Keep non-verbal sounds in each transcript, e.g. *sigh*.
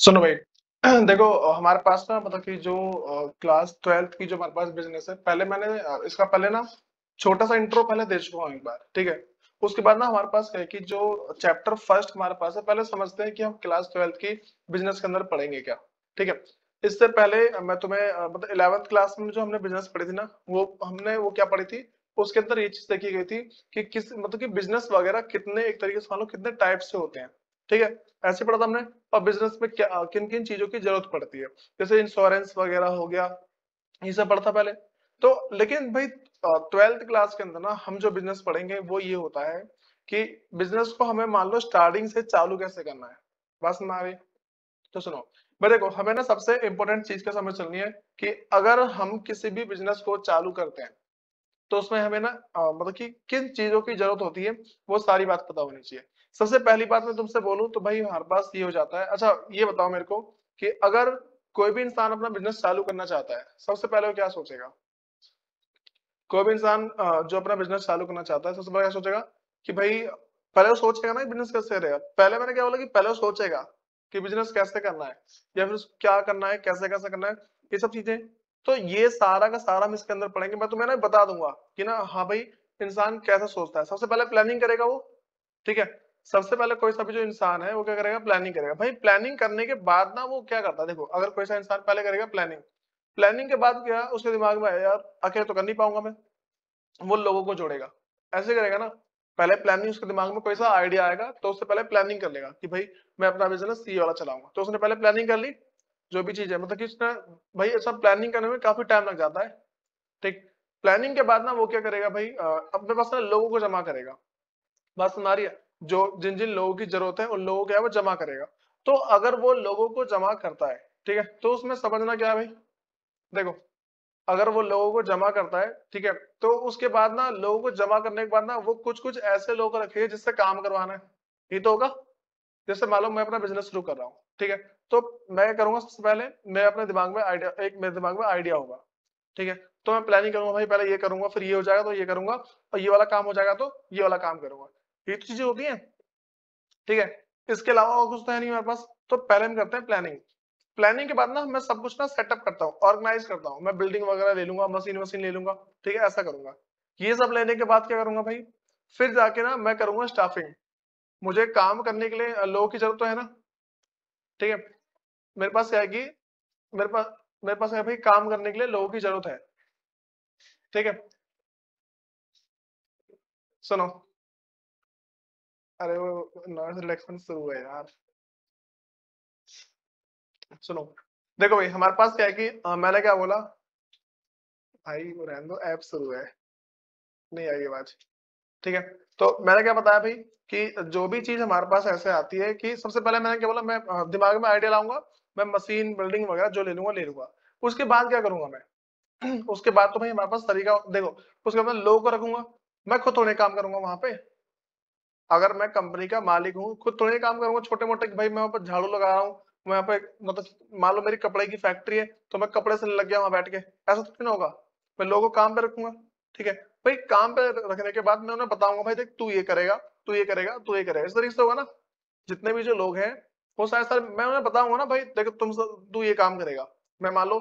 सुनो भाई, *clears throat* देखो, हमारे पास ना मतलब कि जो क्लास ट्वेल्थ की जो हमारे पास बिज़नेस है, पहले मैंने इसका पहले ना छोटा सा इंट्रो पहले दे चुका हूँ एक बार, ठीक है? उसके बाद ना हमारे पास है कि जो चैप्टर फ़र्स्ट हमारे पास है, पहले समझते हैं कि हम क्लास ट्वेल्थ की बिज़नेस के अंदर पढ़ेंगे क्या, ठीक है? इससे पहले मैं तुम्हें मतलब इलेवेंथ क्लास में जो हमने बिज़नेस पढ़ी थी ना, वो हमने वो क्या पढ़ी थी? उसके अंदर ये चीज़ देखी गई थी कि किस मतलब कि बिज़नेस वगैरह कितने, एक तरीके से मान कितने टाइप से होते हैं। ठीक है? ऐसे पढ़ा था हमने और बिज़नेस में क्या किन किन चीज़ों की ज़रूरत पड़ती है? जैसे इंश्योरेंस वगैरह हो गया, ये सब पढ़ा था पहले। तो लेकिन भाई ट्वेल्थ क्लास के अंदर ना, हम जो बिज़नेस पढ़ेंगे, वो ये होता है कि बिज़नेस को हमें मान लो स्टार्टिंग से चालू कैसे करना है? बस ना हमारी तो सुनो, भाई देखो, हमें ना सबसे इंपॉर्टेंट चीज़ का समझ चलनी है कि अगर हम किसी भी बिज़नेस को चालू करते हैं तो उसमें हमें ना मतलब कि किन चीज़ों की ज़रूरत होती है, वो सारी बात पता होनी चाहिए। सबसे पहली बात मैं तुमसे बोलूँ तो भाई हमारे पास ये हो जाता है। अच्छा ये बताओ मेरे को कि अगर कोई भी इंसान अपना बिज़नेस चालू करना चाहता है, सबसे पहले वो क्या सोचेगा? कोई भी इंसान जो अपना बिज़नेस चालू करना चाहता है, सबसे पहले क्या सोचेगा कि भाई, पहले वो सोचेगा ना बिज़नेस कैसे रहेगा पहले मैंने क्या बोला कि पहले वो सोचेगा कि बिज़नेस कैसे करना है, या फिर क्या करना है, कैसे कैसे करना है, ये सब चीज़ें। तो ये सारा का सारा हम इसके अंदर पढ़ेंगे। मैं तुम्हें ना बता दूँगा कि ना हाँ भाई, इंसान कैसे सोचता है। सबसे पहले प्लानिंग करेगा वो, ठीक है? सबसे पहले कोई सा भी जो इंसान है, वो क्या करेगा? प्लानिंग करेगा। भाई प्लानिंग करने के बाद ना वो क्या करता है? देखो, अगर कोई सा इंसान पहले करेगा प्लानिंग प्लानिंग के बाद क्या उसके दिमाग में यार अकेले तो कर नहीं पाऊँगा मैं। वो लोगों को जोड़ेगा। ऐसे करेगा ना, पहले प्लानिंग उसके दिमाग में कोई सा आइडिया आएगा तो उससे पहले प्लानिंग कर लेगा कि भाई, मैं अपना बिज़नेस ये वाला चलाऊँगा। तो उसने पहले प्लानिंग कर ली, जो भी चीज़ है मतलब कि उसने, भाई, ऐसा प्लानिंग करने में काफ़ी टाइम लग जाता है। ठीक? प्लानिंग के बाद ना वो क्या करेगा भाई अपने पास ना लोगों को जमा करेगा। बात सुना रही है? जो जिन जिन लोगों की ज़रूरत है, उन लोगों को क्या है वो जमा करेगा। तो अगर वो लोगों को जमा करता है, ठीक है तो उसमें समझना क्या है भाई? देखो, अगर वो लोगों को जमा करता है, ठीक है तो उसके बाद ना, लोगों को जमा करने के बाद ना, वो कुछ कुछ ऐसे लोग रखेगा जिससे काम करवाना है। ये तो होगा। जैसे मान लो मैं अपना बिज़नेस शुरू कर रहा हूँ, ठीक है तो मैं करूँगा, सबसे पहले मैं अपने दिमाग में आइडिया एक मेरे दिमाग में आइडिया होगा, ठीक है तो मैं प्लानिंग करूँगा, भाई पहले ये करूँगा, फिर ये हो जाएगा तो ये करूँगा, और ये वाला काम हो जाएगा तो ये वाला काम करूँगा। ये तो चीज़ें होती हैं। ठीक है? इसके अलावा और कुछ तो है नहीं मेरे पास। तो पहले हम करते हैं प्लानिंग प्लानिंग के बाद ना मैं सब कुछ ना सेटअप करता हूँ ऑर्गेनाइज करता हूँ। मैं बिल्डिंग वगैरह ले लूँगा मशीन मशीन ले लूँगा। ठीक है? ऐसा करूँगा। ये सब लेने के बाद क्या करूँगा भाई? फिर जाके ना मैं करूँगा स्टाफिंग मुझे काम करने के लिए लोगों की ज़रूरत तो है ना? ठीक है? मेरे पास क्या है कि मेरे पास मेरे पास है भाई काम करने के लिए लोगों की ज़रूरत है। ठीक है? सुनो। अरे वो नॉइज़ रिडक्शन शुरू है यार। सुनो देखो भाई हमारे पास क्या है कि अ, मैंने क्या बोला? भाई वो रहने दो ऐप शुरू है। नहीं आई आवाज़ ठीक है तो मैंने क्या बताया भाई कि जो भी चीज़ हमारे पास ऐसे आती है कि सबसे पहले मैंने क्या बोला मैं दिमाग में आइडिया लाऊँगा मैं मशीन बिल्डिंग वगैरह जो ले लूँगा ले लूँगा। उसके बाद क्या करूँगा मैं? *clears throat* उसके बाद तो भाई हमारे पास तरीका देखो उसके बाद लोगों को रखूँगा मैं खुद थोड़े काम करूँगा वहाँ पे। अगर मैं कंपनी का मालिक हूँ, खुद थोड़े काम करूँगा छोटे मोटे भाई मैं वहाँ पर झाड़ू लगा रहा हूँ, मैं पे मतलब मान लो मेरी कपड़े की फैक्ट्री है तो मैं कपड़े से लग गया वहाँ बैठ के। ऐसा तो नहीं होगा। मैं लोगों को काम पे रखूँगा, ठीक है? भाई काम पे रखने के बाद मैं उन्हें बताऊँगा, भाई देख तू ये करेगा, तू ये करेगा, तू ये करेगा। इस तरीके से होगा ना, जितने भी जो लोग हैं, वो सारे सारे मैं उन्हें बताऊँगा ना, भाई देखो तुम तू ये काम करेगा। मैं मान लो,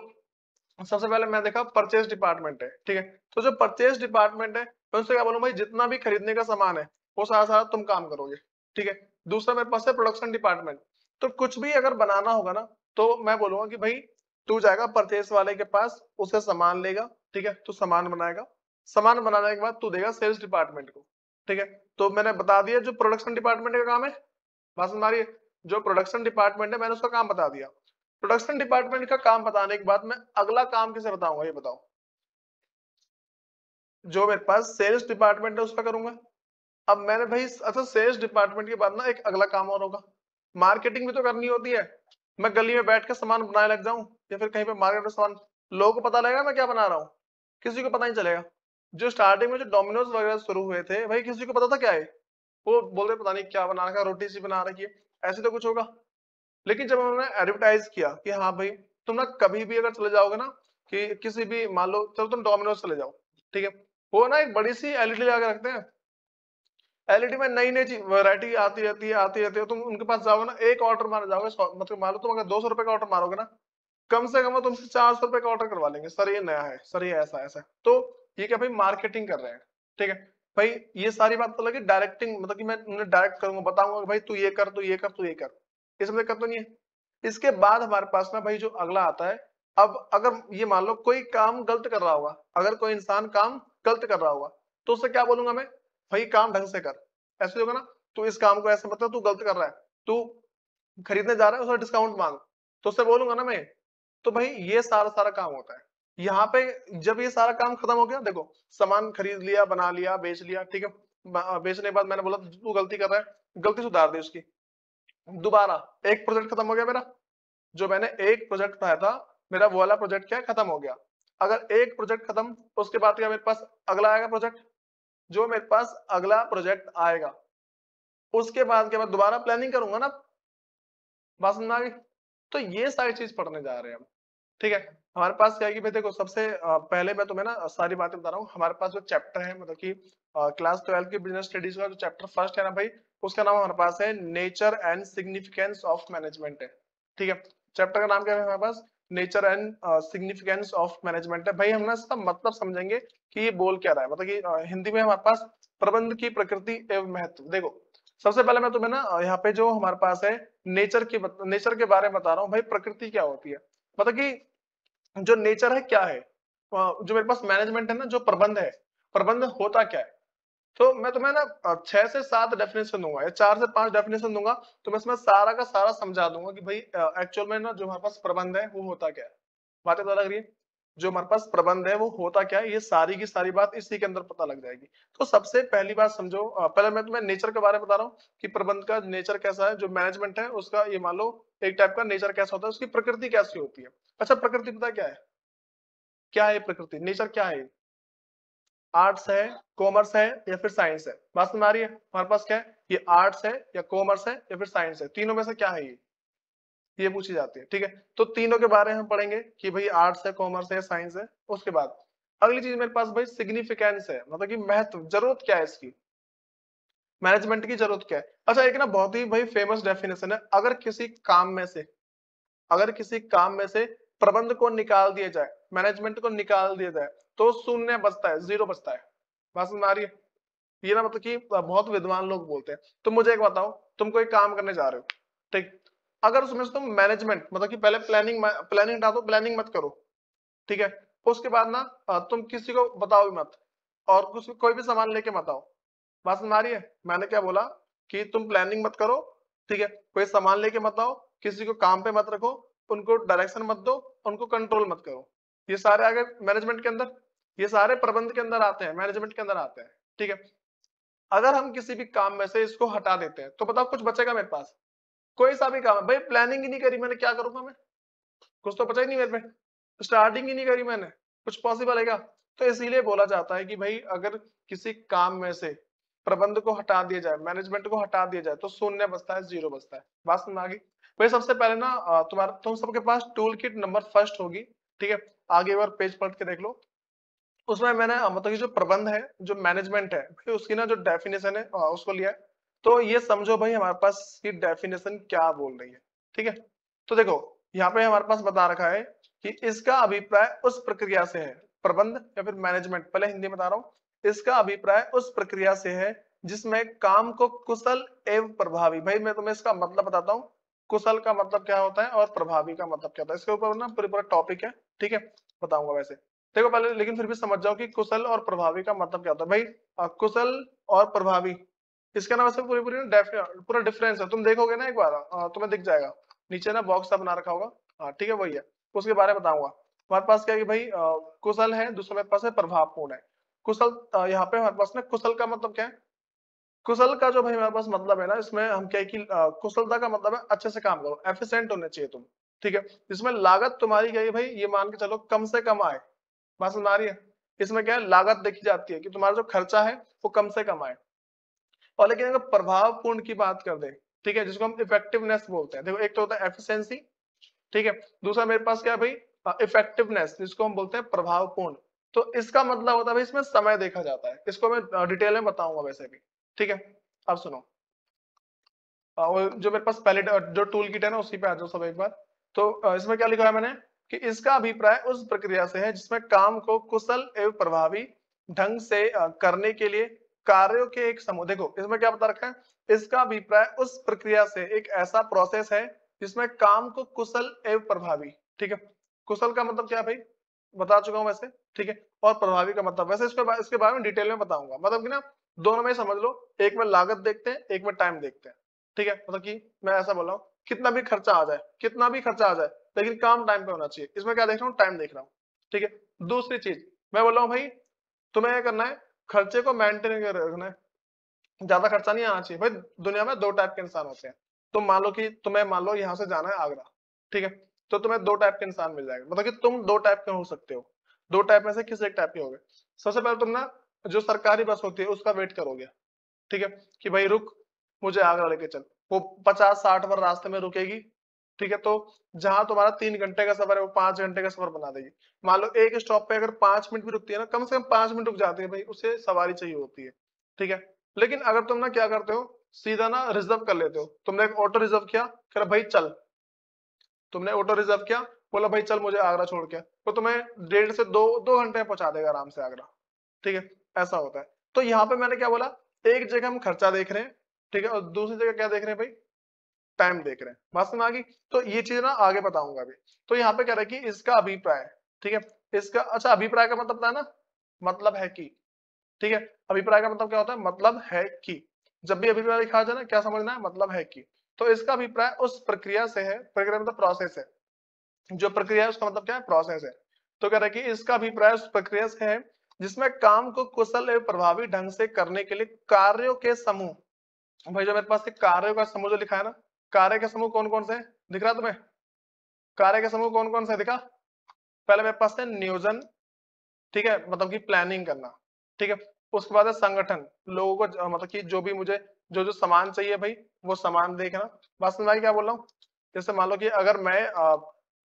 सबसे पहले मैं देखा परचेज डिपार्टमेंट है, ठीक है? तो जो परचेज डिपार्टमेंट है, मैं उससे क्या बोलूँ, भाई जितना भी खरीदने का सामान है वो सारा सारा तुम काम करोगे, ठीक है? दूसरा मेरे पास है प्रोडक्शन डिपार्टमेंट तो कुछ भी अगर बनाना होगा ना तो मैं बोलूँगा कि भाई, तू जाएगा परचेज वाले के पास, उसे सामान लेगा, ठीक है? तू सामान बनाएगा। सामान बनाने के बाद तू देगा सेल्स डिपार्टमेंट को, ठीक है? तो मैंने बता दिया जो प्रोडक्शन डिपार्टमेंट का काम है। समझ आ जो प्रोडक्शन डिपार्टमेंट है, मैंने उसका काम बता दिया। प्रोडक्शन डिपार्टमेंट का काम बताने के बाद मैं अगला काम किसे बताऊँगा, ये बताओ। जो मेरे पास सेल्स डिपार्टमेंट है, उसका करूँगा। अब मैंने भाई अच्छा सेल्स डिपार्टमेंट के बाद ना एक अगला काम और होगा। मार्केटिंग भी तो करनी होती है। मैं गली में बैठ के सामान बनाने लग जाऊँ, या फिर कहीं पे मार्केट में सामान, लोगों को पता लगेगा मैं क्या बना रहा हूँ? किसी को पता नहीं चलेगा। जो स्टार्टिंग में जो डोमिनोज वगैरह शुरू हुए थे, भाई किसी को पता था क्या है? वो बोल रहे पता नहीं क्या बना रखा रोटी सी बना रखी है। ऐसे तो कुछ होगा। लेकिन जब उन्होंने एडवर्टाइज किया कि हाँ भाई, तुम ना कभी भी अगर चले जाओगे ना, कि किसी भी, मान लो, चलो तुम डोमिनोज चले जाओ, ठीक है? वो ना एक बड़ी सी एलईडी लगा के रखते हैं। एलईडी में नई नई वैरायटी आती रहती है, आती रहती है, तुम उनके पास जाओगे ना, एक ऑर्डर मार जाओगे मतलब मान तुम अगर दो सौ रुपए का ऑर्डर मारोगे ना, कम से कम तुमसे चार सौ रुपए का ऑर्डर करवा लेंगे, सर ये नया है, सर ये ऐसा ऐसा। तो ये क्या भाई मार्केटिंग कर रहे हैं, ठीक है? भाई ये सारी बात तो लगी डायरेक्टिंग मतलब कि मैं उन्हें डायरेक्ट करूँगा, बताऊँगा भाई तू ये कर, तू ये कर, तू ये कर। इसमें दिक्कत तो नहीं है। इसके बाद हमारे पास ना भाई जो अगला आता है, अब अगर ये मान लो कोई काम गलत कर रहा होगा, अगर कोई इंसान काम गलत कर रहा होगा तो उससे क्या बोलूँगा मैं? भाई काम ढंग से कर। ऐसे होगा ना, तू इस काम को ऐसे मतलब तू गलत कर रहा है। तू खरीदने जा रहा है उसका डिस्काउंट मांग। तो उससे बोलूँगा ना मैं तो भाई, ये सारा सारा काम होता है। यहाँ पे जब ये सारा काम खत्म हो गया, देखो, सामान खरीद लिया, बना लिया, बेच लिया, ठीक है? बेचने के बाद मैंने बोला, तू गलती कर रहा है, गलती सुधार दे उसकी। दोबारा, एक प्रोजेक्ट खत्म हो गया मेरा। जो मैंने एक प्रोजेक्ट बनाया था, मेरा वो वाला प्रोजेक्ट क्या खत्म हो गया। अगर एक प्रोजेक्ट खत्म, उसके बाद क्या मेरे पास अगला आएगा प्रोजेक्ट जो मेरे पास अगला प्रोजेक्ट आएगा। उसके बाद के बाद दोबारा प्लानिंग करूँगा ना, बात समझ आ गई? तो ये सारी चीज़ पढ़ने जा रहे हैं हम, ठीक है? हमारे पास क्या है कि भाई देखो, सबसे पहले मैं तुम्हें ना सारी बातें बता रहा हूँ। हमारे पास जो चैप्टर है मतलब कि क्लास ट्वेल्व की बिज़नेस स्टडीज़ का जो चैप्टर फ़र्स्ट है ना भाई, उसका नाम हमारे पास है nature and significance of management है, ठीक है? चैप्टर का नाम क्या है हमारे पास? Nature and significance of management है। भाई, हम ना इसका मतलब समझेंगे कि ये बोल क्या रहा है। मतलब कि हिंदी में हमारे पास प्रबंध की प्रकृति एवं महत्व। देखो, सबसे पहले मैं तुम्हें ना यहाँ पे जो हमारे पास है नेचर की नेचर के बारे में बता रहा हूँ। भाई, प्रकृति क्या होती है? मतलब कि जो नेचर है, क्या है? जो मेरे पास मैनेजमेंट है ना, जो प्रबंध है, प्रबंध होता क्या है? तो मैं तुम्हें ना छह से सात डेफिनेशन दूँगा, या चार से पाँच डेफिनेशन दूँगा तो मैं इसमें सारा का सारा समझा दूँगा कि भाई एक्चुअल में ना जो हमारे पास प्रबंध है, वो होता क्या है। बातें तो लग रही है जो हमारे पास प्रबंध है, वो होता क्या है, ये सारी की सारी बात इसी के अंदर पता लग जाएगी। तो सबसे पहली बात समझो पहले मैं तुम्हें नेचर के बारे में बता रहा हूँ कि प्रबंध का नेचर कैसा है, जो मैनेजमेंट है, उसका ये मान लो, एक टाइप का नेचर कैसा होता है, उसकी प्रकृति कैसी होती है। अच्छा प्रकृति पता क्या है? क्या है प्रकृति? नेचर क्या है? आर्ट्स है कॉमर्स है या फिर साइंस है? बात समझ आ रही है? हमारे पास क्या है? ये आर्ट्स है या कॉमर्स है या फिर साइंस है? तीनों में से क्या है ये? ये पूछी जाती है, ठीक है? तो तीनों के बारे में हम पढ़ेंगे कि भाई आर्ट्स है कॉमर्स है साइंस है, उसके बाद। अगली चीज़ मेरे पास भाई सिग्निफिकेंस है मतलब कि महत्व, ज़रूरत क्या है इसकी? मैनेजमेंट की ज़रूरत क्या है? अच्छा एक ना बहुत ही भाई फ़ेमस डेफिनेशन है, अगर किसी काम में से, अगर किसी काम में से प्रबंध को निकाल दिया जाए मैनेजमेंट को निकाल दिया जाए तो शून्य बचता है, ज़ीरो बचता है। बात समझ आ रही है? ये ना मतलब कि बहुत विद्वान लोग बोलते हैं। तुम मुझे एक बताओ, तुम कोई काम करने जा रहे हो, ठीक? अगर उसमें से तुम मैनेजमेंट मतलब कि पहले प्लानिंग प्लानिंग डालो प्लानिंग मत करो, ठीक है? उसके बाद ना तुम किसी को बताओ भी मत, और कुछ, कोई भी सामान लेके मत आओ। बात समझ आ रही है? मैंने क्या बोला कि तुम प्लानिंग मत करो, ठीक है? कोई सामान लेके मत आओ, किसी को काम पे मत रखो, उनको डायरेक्शन मत दो, उनको कंट्रोल मत करो। ये सारे आगे मैनेजमेंट के अंदर? ये सारे प्रबंध के अंदर आते हैं मैनेजमेंट के अंदर आते हैं, ठीक है? अगर हम किसी भी काम में से इसको हटा देते हैं तो बताओ कुछ बचेगा मेरे पास? कोई सा भी काम, भाई प्लानिंग ही नहीं करी मैंने, क्या करूँगा मैं? कुछ तो बचा ही नहीं मेरे पे। स्टार्टिंग ही नहीं करी मैंने, कुछ पॉसिबल है क्या? तो इसीलिए बोला जाता है कि भाई, अगर किसी काम में से प्रबंध को हटा दिया जाए मैनेजमेंट को हटा दिया जाए तो शून्य बचता है ज़ीरो बचता है। बात समझ आ गई? भाई, सबसे पहले ना तुम्हारा, तुम सबके पास टूल किट नंबर फ़र्स्ट होगी, ठीक है? आगे बार पेज पलट के देख लो। उसमें मैंने मतलब जो प्रबंध है, जो मैनेजमेंट है उसकी ना जो डेफिनेशन है उसको लिया है। तो ये समझो भाई हमारे पास की डेफिनेशन क्या बोल रही है, ठीक है? तो देखो, यहाँ पे हमारे पास बता रखा है कि इसका अभिप्राय उस प्रक्रिया से है। प्रबंध या फिर मैनेजमेंट पहले हिंदी बता रहा हूँ। इसका अभिप्राय उस प्रक्रिया से है जिसमें काम को कुशल एवं प्रभावी, भाई मैं तुम्हें इसका मतलब बताता हूँ। कुशल का मतलब क्या होता है और प्रभावी का मतलब क्या होता है। इसके ऊपर ना पूरी पूरा टॉपिक है, ठीक है? बताऊँगा वैसे। देखो पहले, लेकिन फिर भी समझ जाओ कि कुशल और प्रभावी का मतलब क्या होता है। भाई कुशल और प्रभावी, इसका नाम वैसे पूरी पूरी पूरा डिफरेंस है। तुम देखोगे ना एक बार तुम्हें दिख जाएगा। नीचे ना बॉक्स बना रखा होगा। हाँ ठीक है, वही है। उसके बारे में बताऊँगा। हमारे पास क्या है भाई कुशल है, दूसरा मेरे पास है, प्रभावपूर्ण है। कुशल यहाँ पे हमारे पास ना कुशल का मतलब क्या है? कुशल का जो भाई हमारे पास मतलब है ना, इसमें हम क्या कि कुशलता का मतलब है अच्छे से काम करो एफिशिएंट होने चाहिए तुम, ठीक है? इसमें लागत तुम्हारी क्या है भाई, ये मान के चलो कम से कम आए। बात समझ आ रही है? इसमें क्या है? लागत देखी जाती है कि तुम्हारा जो खर्चा है, वो कम से कम आए। और लेकिन अगर प्रभावपूर्ण की बात कर दे, ठीक है, जिसको हम इफेक्टिवनेस बोलते हैं। देखो, एक तो होता है एफिशिएंसी ठीक है? दूसरा, मेरे पास क्या भाई? इफेक्टिवनेस जिसको हम बोलते हैं प्रभावपूर्ण। तो इसका मतलब होता है भाई, इसमें समय देखा जाता है। इसको मैं डिटेल में बताऊँगा वैसे भी, ठीक है? अब सुनो। जो मेरे पास पहले जो टूल किट है ना, उसी पे आ जाओ सब एक बार। तो इसमें क्या लिखा है मैंने? कि इसका अभिप्राय उस प्रक्रिया से है जिसमें काम को कुशल एवं प्रभावी ढंग से करने के लिए कार्यों के एक समूह। देखो इसमें क्या बता रखा है? इसका अभिप्राय उस प्रक्रिया से एक ऐसा प्रोसेस है जिसमें काम को कुशल एवं प्रभावी ठीक है? कुशल का मतलब क्या भाई? बता चुका हूँ वैसे ठीक है? और प्रभावी का मतलब वैसे इसके बारे, इसके बारे में डिटेल में बताऊँगा। मतलब कि ना दोनों में समझ लो एक में लागत देखते हैं एक में टाइम देखते हैं ठीक है? मतलब कि मैं ऐसा बोल रहा हूँ कितना भी खर्चा आ जाए कितना भी खर्चा आ जाए लेकिन काम टाइम पे होना चाहिए। इसमें क्या देख रहा हूँ? टाइम देख रहा हूँ। ठीक है? दूसरी चीज़, मैं बोल रहा हूँ भाई, तुम्हें क्या करना है? खर्चे को मेंटेन रखना है। ज़्यादा खर्चा नहीं आना चाहिए। भाई, दुनिया में दो टाइप के इंसान होते हैं। तुम मान लो कि तुम्हें मान लो यहाँ से जाना है आगरा। ठीक है? तो तुम्हें दो टाइप के इंसान मिल जाएगा। मतलब कि तुम दो टाइप के हो सकते हो। दो टाइप में से किस एक टाइप के हो गए सबसे पहले तुम ना, जो सरकारी बस होती है, उसका वेट करोगे। ठीक है? कि भाई रुक, मुझे आगरा लेके चल। वो पचास साठ बार रास्ते में रुकेगी। ठीक है तो जहाँ तुम्हारा तीन घंटे का सफ़र है, वो पाँच घंटे का सफ़र बना देगी। मान लो एक स्टॉप पे अगर पाँच मिनट भी रुकती है ना, कम से कम पाँच मिनट रुक जाती है भाई, उसे सवारी चाहिए होती है, ठीक है? लेकिन अगर तुम ना क्या करते हो, सीधा ना रिज़र्व कर लेते हो। तुमने एक ऑटो रिज़र्व किया कर भाई चल। तुमने ऑटो रिज़र्व किया, बोला, भाई चल, मुझे आगरा छोड़ के तो तुम्हें डेढ़ से दो दो घंटे पहुँचा देगा आराम से आगरा, ठीक है? ऐसा होता है। तो यहाँ पे मैंने क्या बोला, एक जगह हम खर्चा देख रहे हैं, ठीक है? और दूसरी जगह क्या देख रहे हैं भाई? टाइम देख रहे हैं। बात समझ तो ये चीज़ ना आगे बताऊँगा अभी। तो यहाँ पे कह रहा है कि इसका अभिप्राय, ठीक है? इसका अच्छा अभिप्राय का मतलब था ना? मतलब है कि, ठीक है? अभिप्राय का मतलब क्या होता है? मतलब है कि। जब भी अभिप्राय लिखा जाए ना, क्या समझना है? मतलब है कि। तो इसका अभिप्राय उस प्रक्रिया से है। प्रक्रिया मतलब प्रोसेस है। जो प्रक्रिया है, उसका मतलब क्या है? प्रोसेस है। तो कह रहे कि इसका अभिप्राय उस प्रक्रिया से है, जिसमें काम को कुशल एवं प्रभावी ढंग से करने के लिए कार्यों के समूह, भाई जो मेरे पास कार्यों का समूह जो लिखा है ना कार्य के समूह कौन कौन से दिख रहा तुम्हें? कार्य के समूह कौन कौन से दिखा। पहले मेरे पास है नियोजन ठीक है? मतलब कि प्लानिंग करना ठीक है? उसके बाद है संगठन। लोगों को मतलब कि जो भी मुझे जो जो सामान चाहिए भाई वो सामान देखना। बात समझ क्या बोल रहा हूँ? जैसे मान लो कि अगर मैं आ,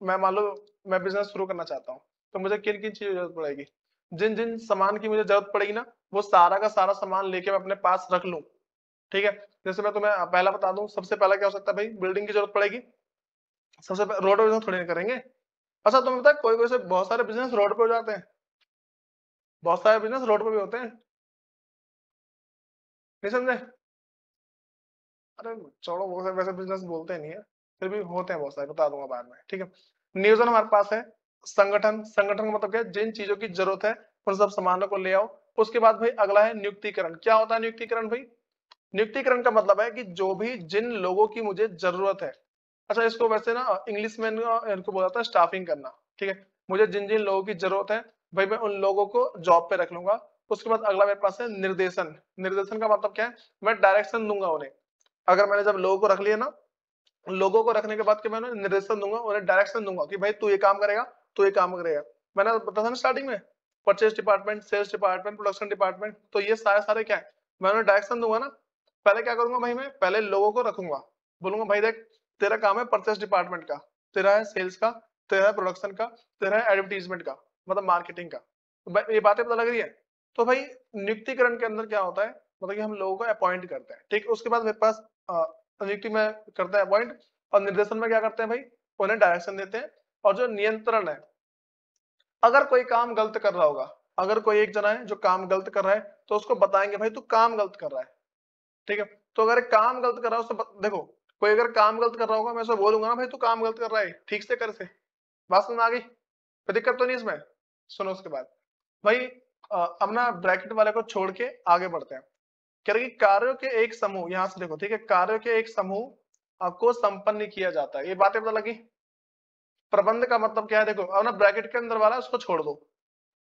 मैं मान लो मैं बिज़नेस शुरू करना चाहता हूँ तो मुझे किन किन चीज़ों ज़रूरत पड़ेगी? जिन जिन सामान की मुझे ज़रूरत पड़ेगी ना वो सारा का सारा सामान लेके मैं अपने पास रख लूँ। ठीक है? जैसे मैं तुम्हें पहला बता दूँ, सबसे पहला क्या हो सकता है भाई? बिल्डिंग की ज़रूरत पड़ेगी। सबसे रोड पे थोड़ी ना करेंगे। अच्छा तुम्हें पता कोई कोई से बहुत सारे बिज़नेस रोड पे हो जाते हैं। बहुत सारे बिज़नेस रोड पे भी होते हैं। नहीं समझे? अरे चलो वो वैसे बिज़नेस बोलते नहीं है। फिर भी होते हैं बहुत सारे, बता दूँगा बाद में, ठीक है? नियोजन हमारे पास है। संगठन संगठन का मतलब क्या जिन चीज़ों की ज़रूरत है, उन सब सामानों को ले आओ। उसके बाद भाई अगला है नियुक्तिकरण। क्या होता है नियुक्तिकरण भाई? नियुक्तिकरण का मतलब है कि जो भी, जिन लोगों की मुझे ज़रूरत है। अच्छा इसको वैसे ना इंग्लिश में इनको बोला था स्टाफिंग करना, ठीक है? मुझे जिन जिन लोगों की ज़रूरत है, भाई मैं उन लोगों को जॉब पे रख लूँगा। उसके बाद अगला मेरे पास है निर्देशन। निर्देशन का मतलब क्या है? मैं डायरेक्शन दूँगा उन्हें। अगर मैंने जब लोगों को रख लिया ना, लोगों को रखने के बाद मैं निर्देशन दूँगा, उन्हें डायरेक्शन दूँगा कि भाई तू ये काम करेगा, तू ये काम करेगा। मैंने बताया ना स्टार्टिंग में purchase department sales department production department तो ये सारे सारे क्या है? मैं उन्हें डायरेक्शन दूँगा ना पहले क्या करूँगा भाई मैं? पहले लोगों को रखूँगा। बोलूँगा, भाई देख, तेरा काम है परचेस डिपार्टमेंट का, तेरा है सेल्स का, तेरा है प्रोडक्शन का, तेरा है एडवर्टीजमेंट का मतलब मार्केटिंग का। तो ये बातें पता लग रही है? तो भाई, नियुक्तिकरण के अंदर क्या होता है? मतलब कि हम लोगों को अपॉइंट करते हैं, ठीक? उसके बाद मेरे पास नियुक्ति में करते हैं अपॉइंट और निर्देशन में क्या करते हैं भाई? उन्हें डायरेक्शन देते हैं, और जो नियंत्रण है, अगर कोई काम गलत कर रहा होगा, अगर कोई एक जना है जो काम गलत कर रहा है तो उसको बताएँगे, भाई, तू काम गलत कर रहा है। ठीक है? तो अगर काम गलत कर रहा है उसको देखो, कोई अगर काम गलत कर रहा होगा, मैं उसको बोलूँगा ना, भाई, तू काम गलत कर रहा है, ठीक से कर से बात सुन आ गई? कोई दिक्कत तो नहीं इसमें? सुनो उसके बाद। भाई अपना ब्रैकेट वाले को छोड़ के आगे बढ़ते हैं। कह रहे कार्यों के एक समूह, यहाँ से देखो, ठीक है? कार्यों के एक समूह को संपन्न किया जाता है। ये बातें पता लगी? प्रबंध का मतलब क्या है? देखो, अपना ब्रैकेट के अंदर वाला उसको छोड़ दो।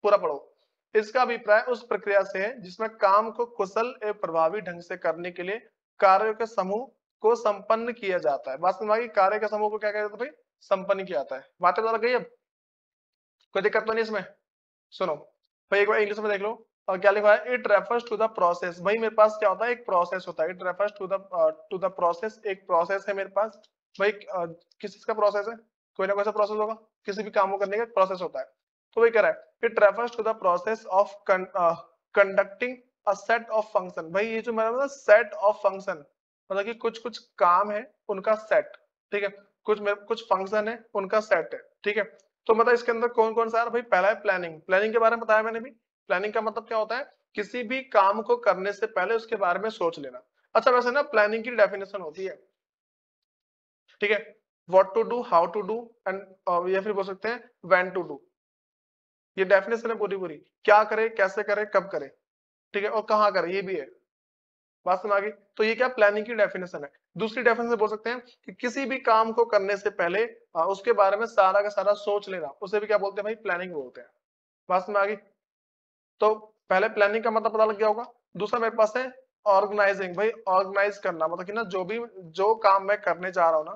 पूरा पढ़ो। इसका अभिप्राय उस प्रक्रिया से है जिसमें काम को कुशल एवं प्रभावी ढंग से करने के लिए कार्यों के समूह को संपन्न किया जाता है। बात समझ कार्य के समूह को क्या कहते हैं संपन्न किया जाता है। बातें लग गई अब? कोई दिक्कत तो नहीं इसमें? सुनो भाई एक बार इंग्लिश में देख लो। और क्या लिखा है? It refers to the process भाई मेरे पास क्या होता है? एक प्रोसेस होता है। It refers to the to the process एक प्रोसेस है मेरे पास। भाई uh, किस चीज़ का प्रोसेस है? कोई ना कोई सा प्रोसेस होगा। किसी भी काम को करने का प्रोसेस होता है। तो वही कह रहा है it refers to the process of conducting a set of function भाई, ये जो मेरा मतलब सेट ऑफ़ फ़ंक्शन मतलब कि कुछ कुछ काम है, उनका सेट ठीक है? कुछ मेरे, कुछ फ़ंक्शन है, उनका सेट है, ठीक है? तो मतलब इसके अंदर कौन कौन सा भाई, पहला है प्लानिंग प्लानिंग के बारे में बताया मैंने भी। प्लानिंग का मतलब क्या होता है? किसी भी काम को करने से पहले उसके बारे में सोच लेना। अच्छा वैसे ना प्लानिंग की डेफिनेशन होती है। ठीक है? What to do how to do and या फिर बोल सकते हैं वेन टू डू ये डेफिनेशन है पूरी पूरी। क्या करे कैसे करे कब करे? ठीक है और कहाँ करे? ये भी है। बात समझ गई? तो ये क्या? प्लानिंग की डेफिनेशन है। दूसरी डेफिनेशन बोल सकते हैं कि किसी भी काम को करने से पहले आ, उसके बारे में सारा का सारा सोच लेना। उसे भी क्या बोलते हैं भाई? प्लानिंग बोलते हैं। बात आ गई? तो पहले प्लानिंग का मतलब पता लग गया होगा। दूसरा मेरे पास है ऑर्गेनाइजिंग भाई ऑर्गेनाइज करना मतलब कि ना जो भी जो काम मैं करने जा रहा हूँ ना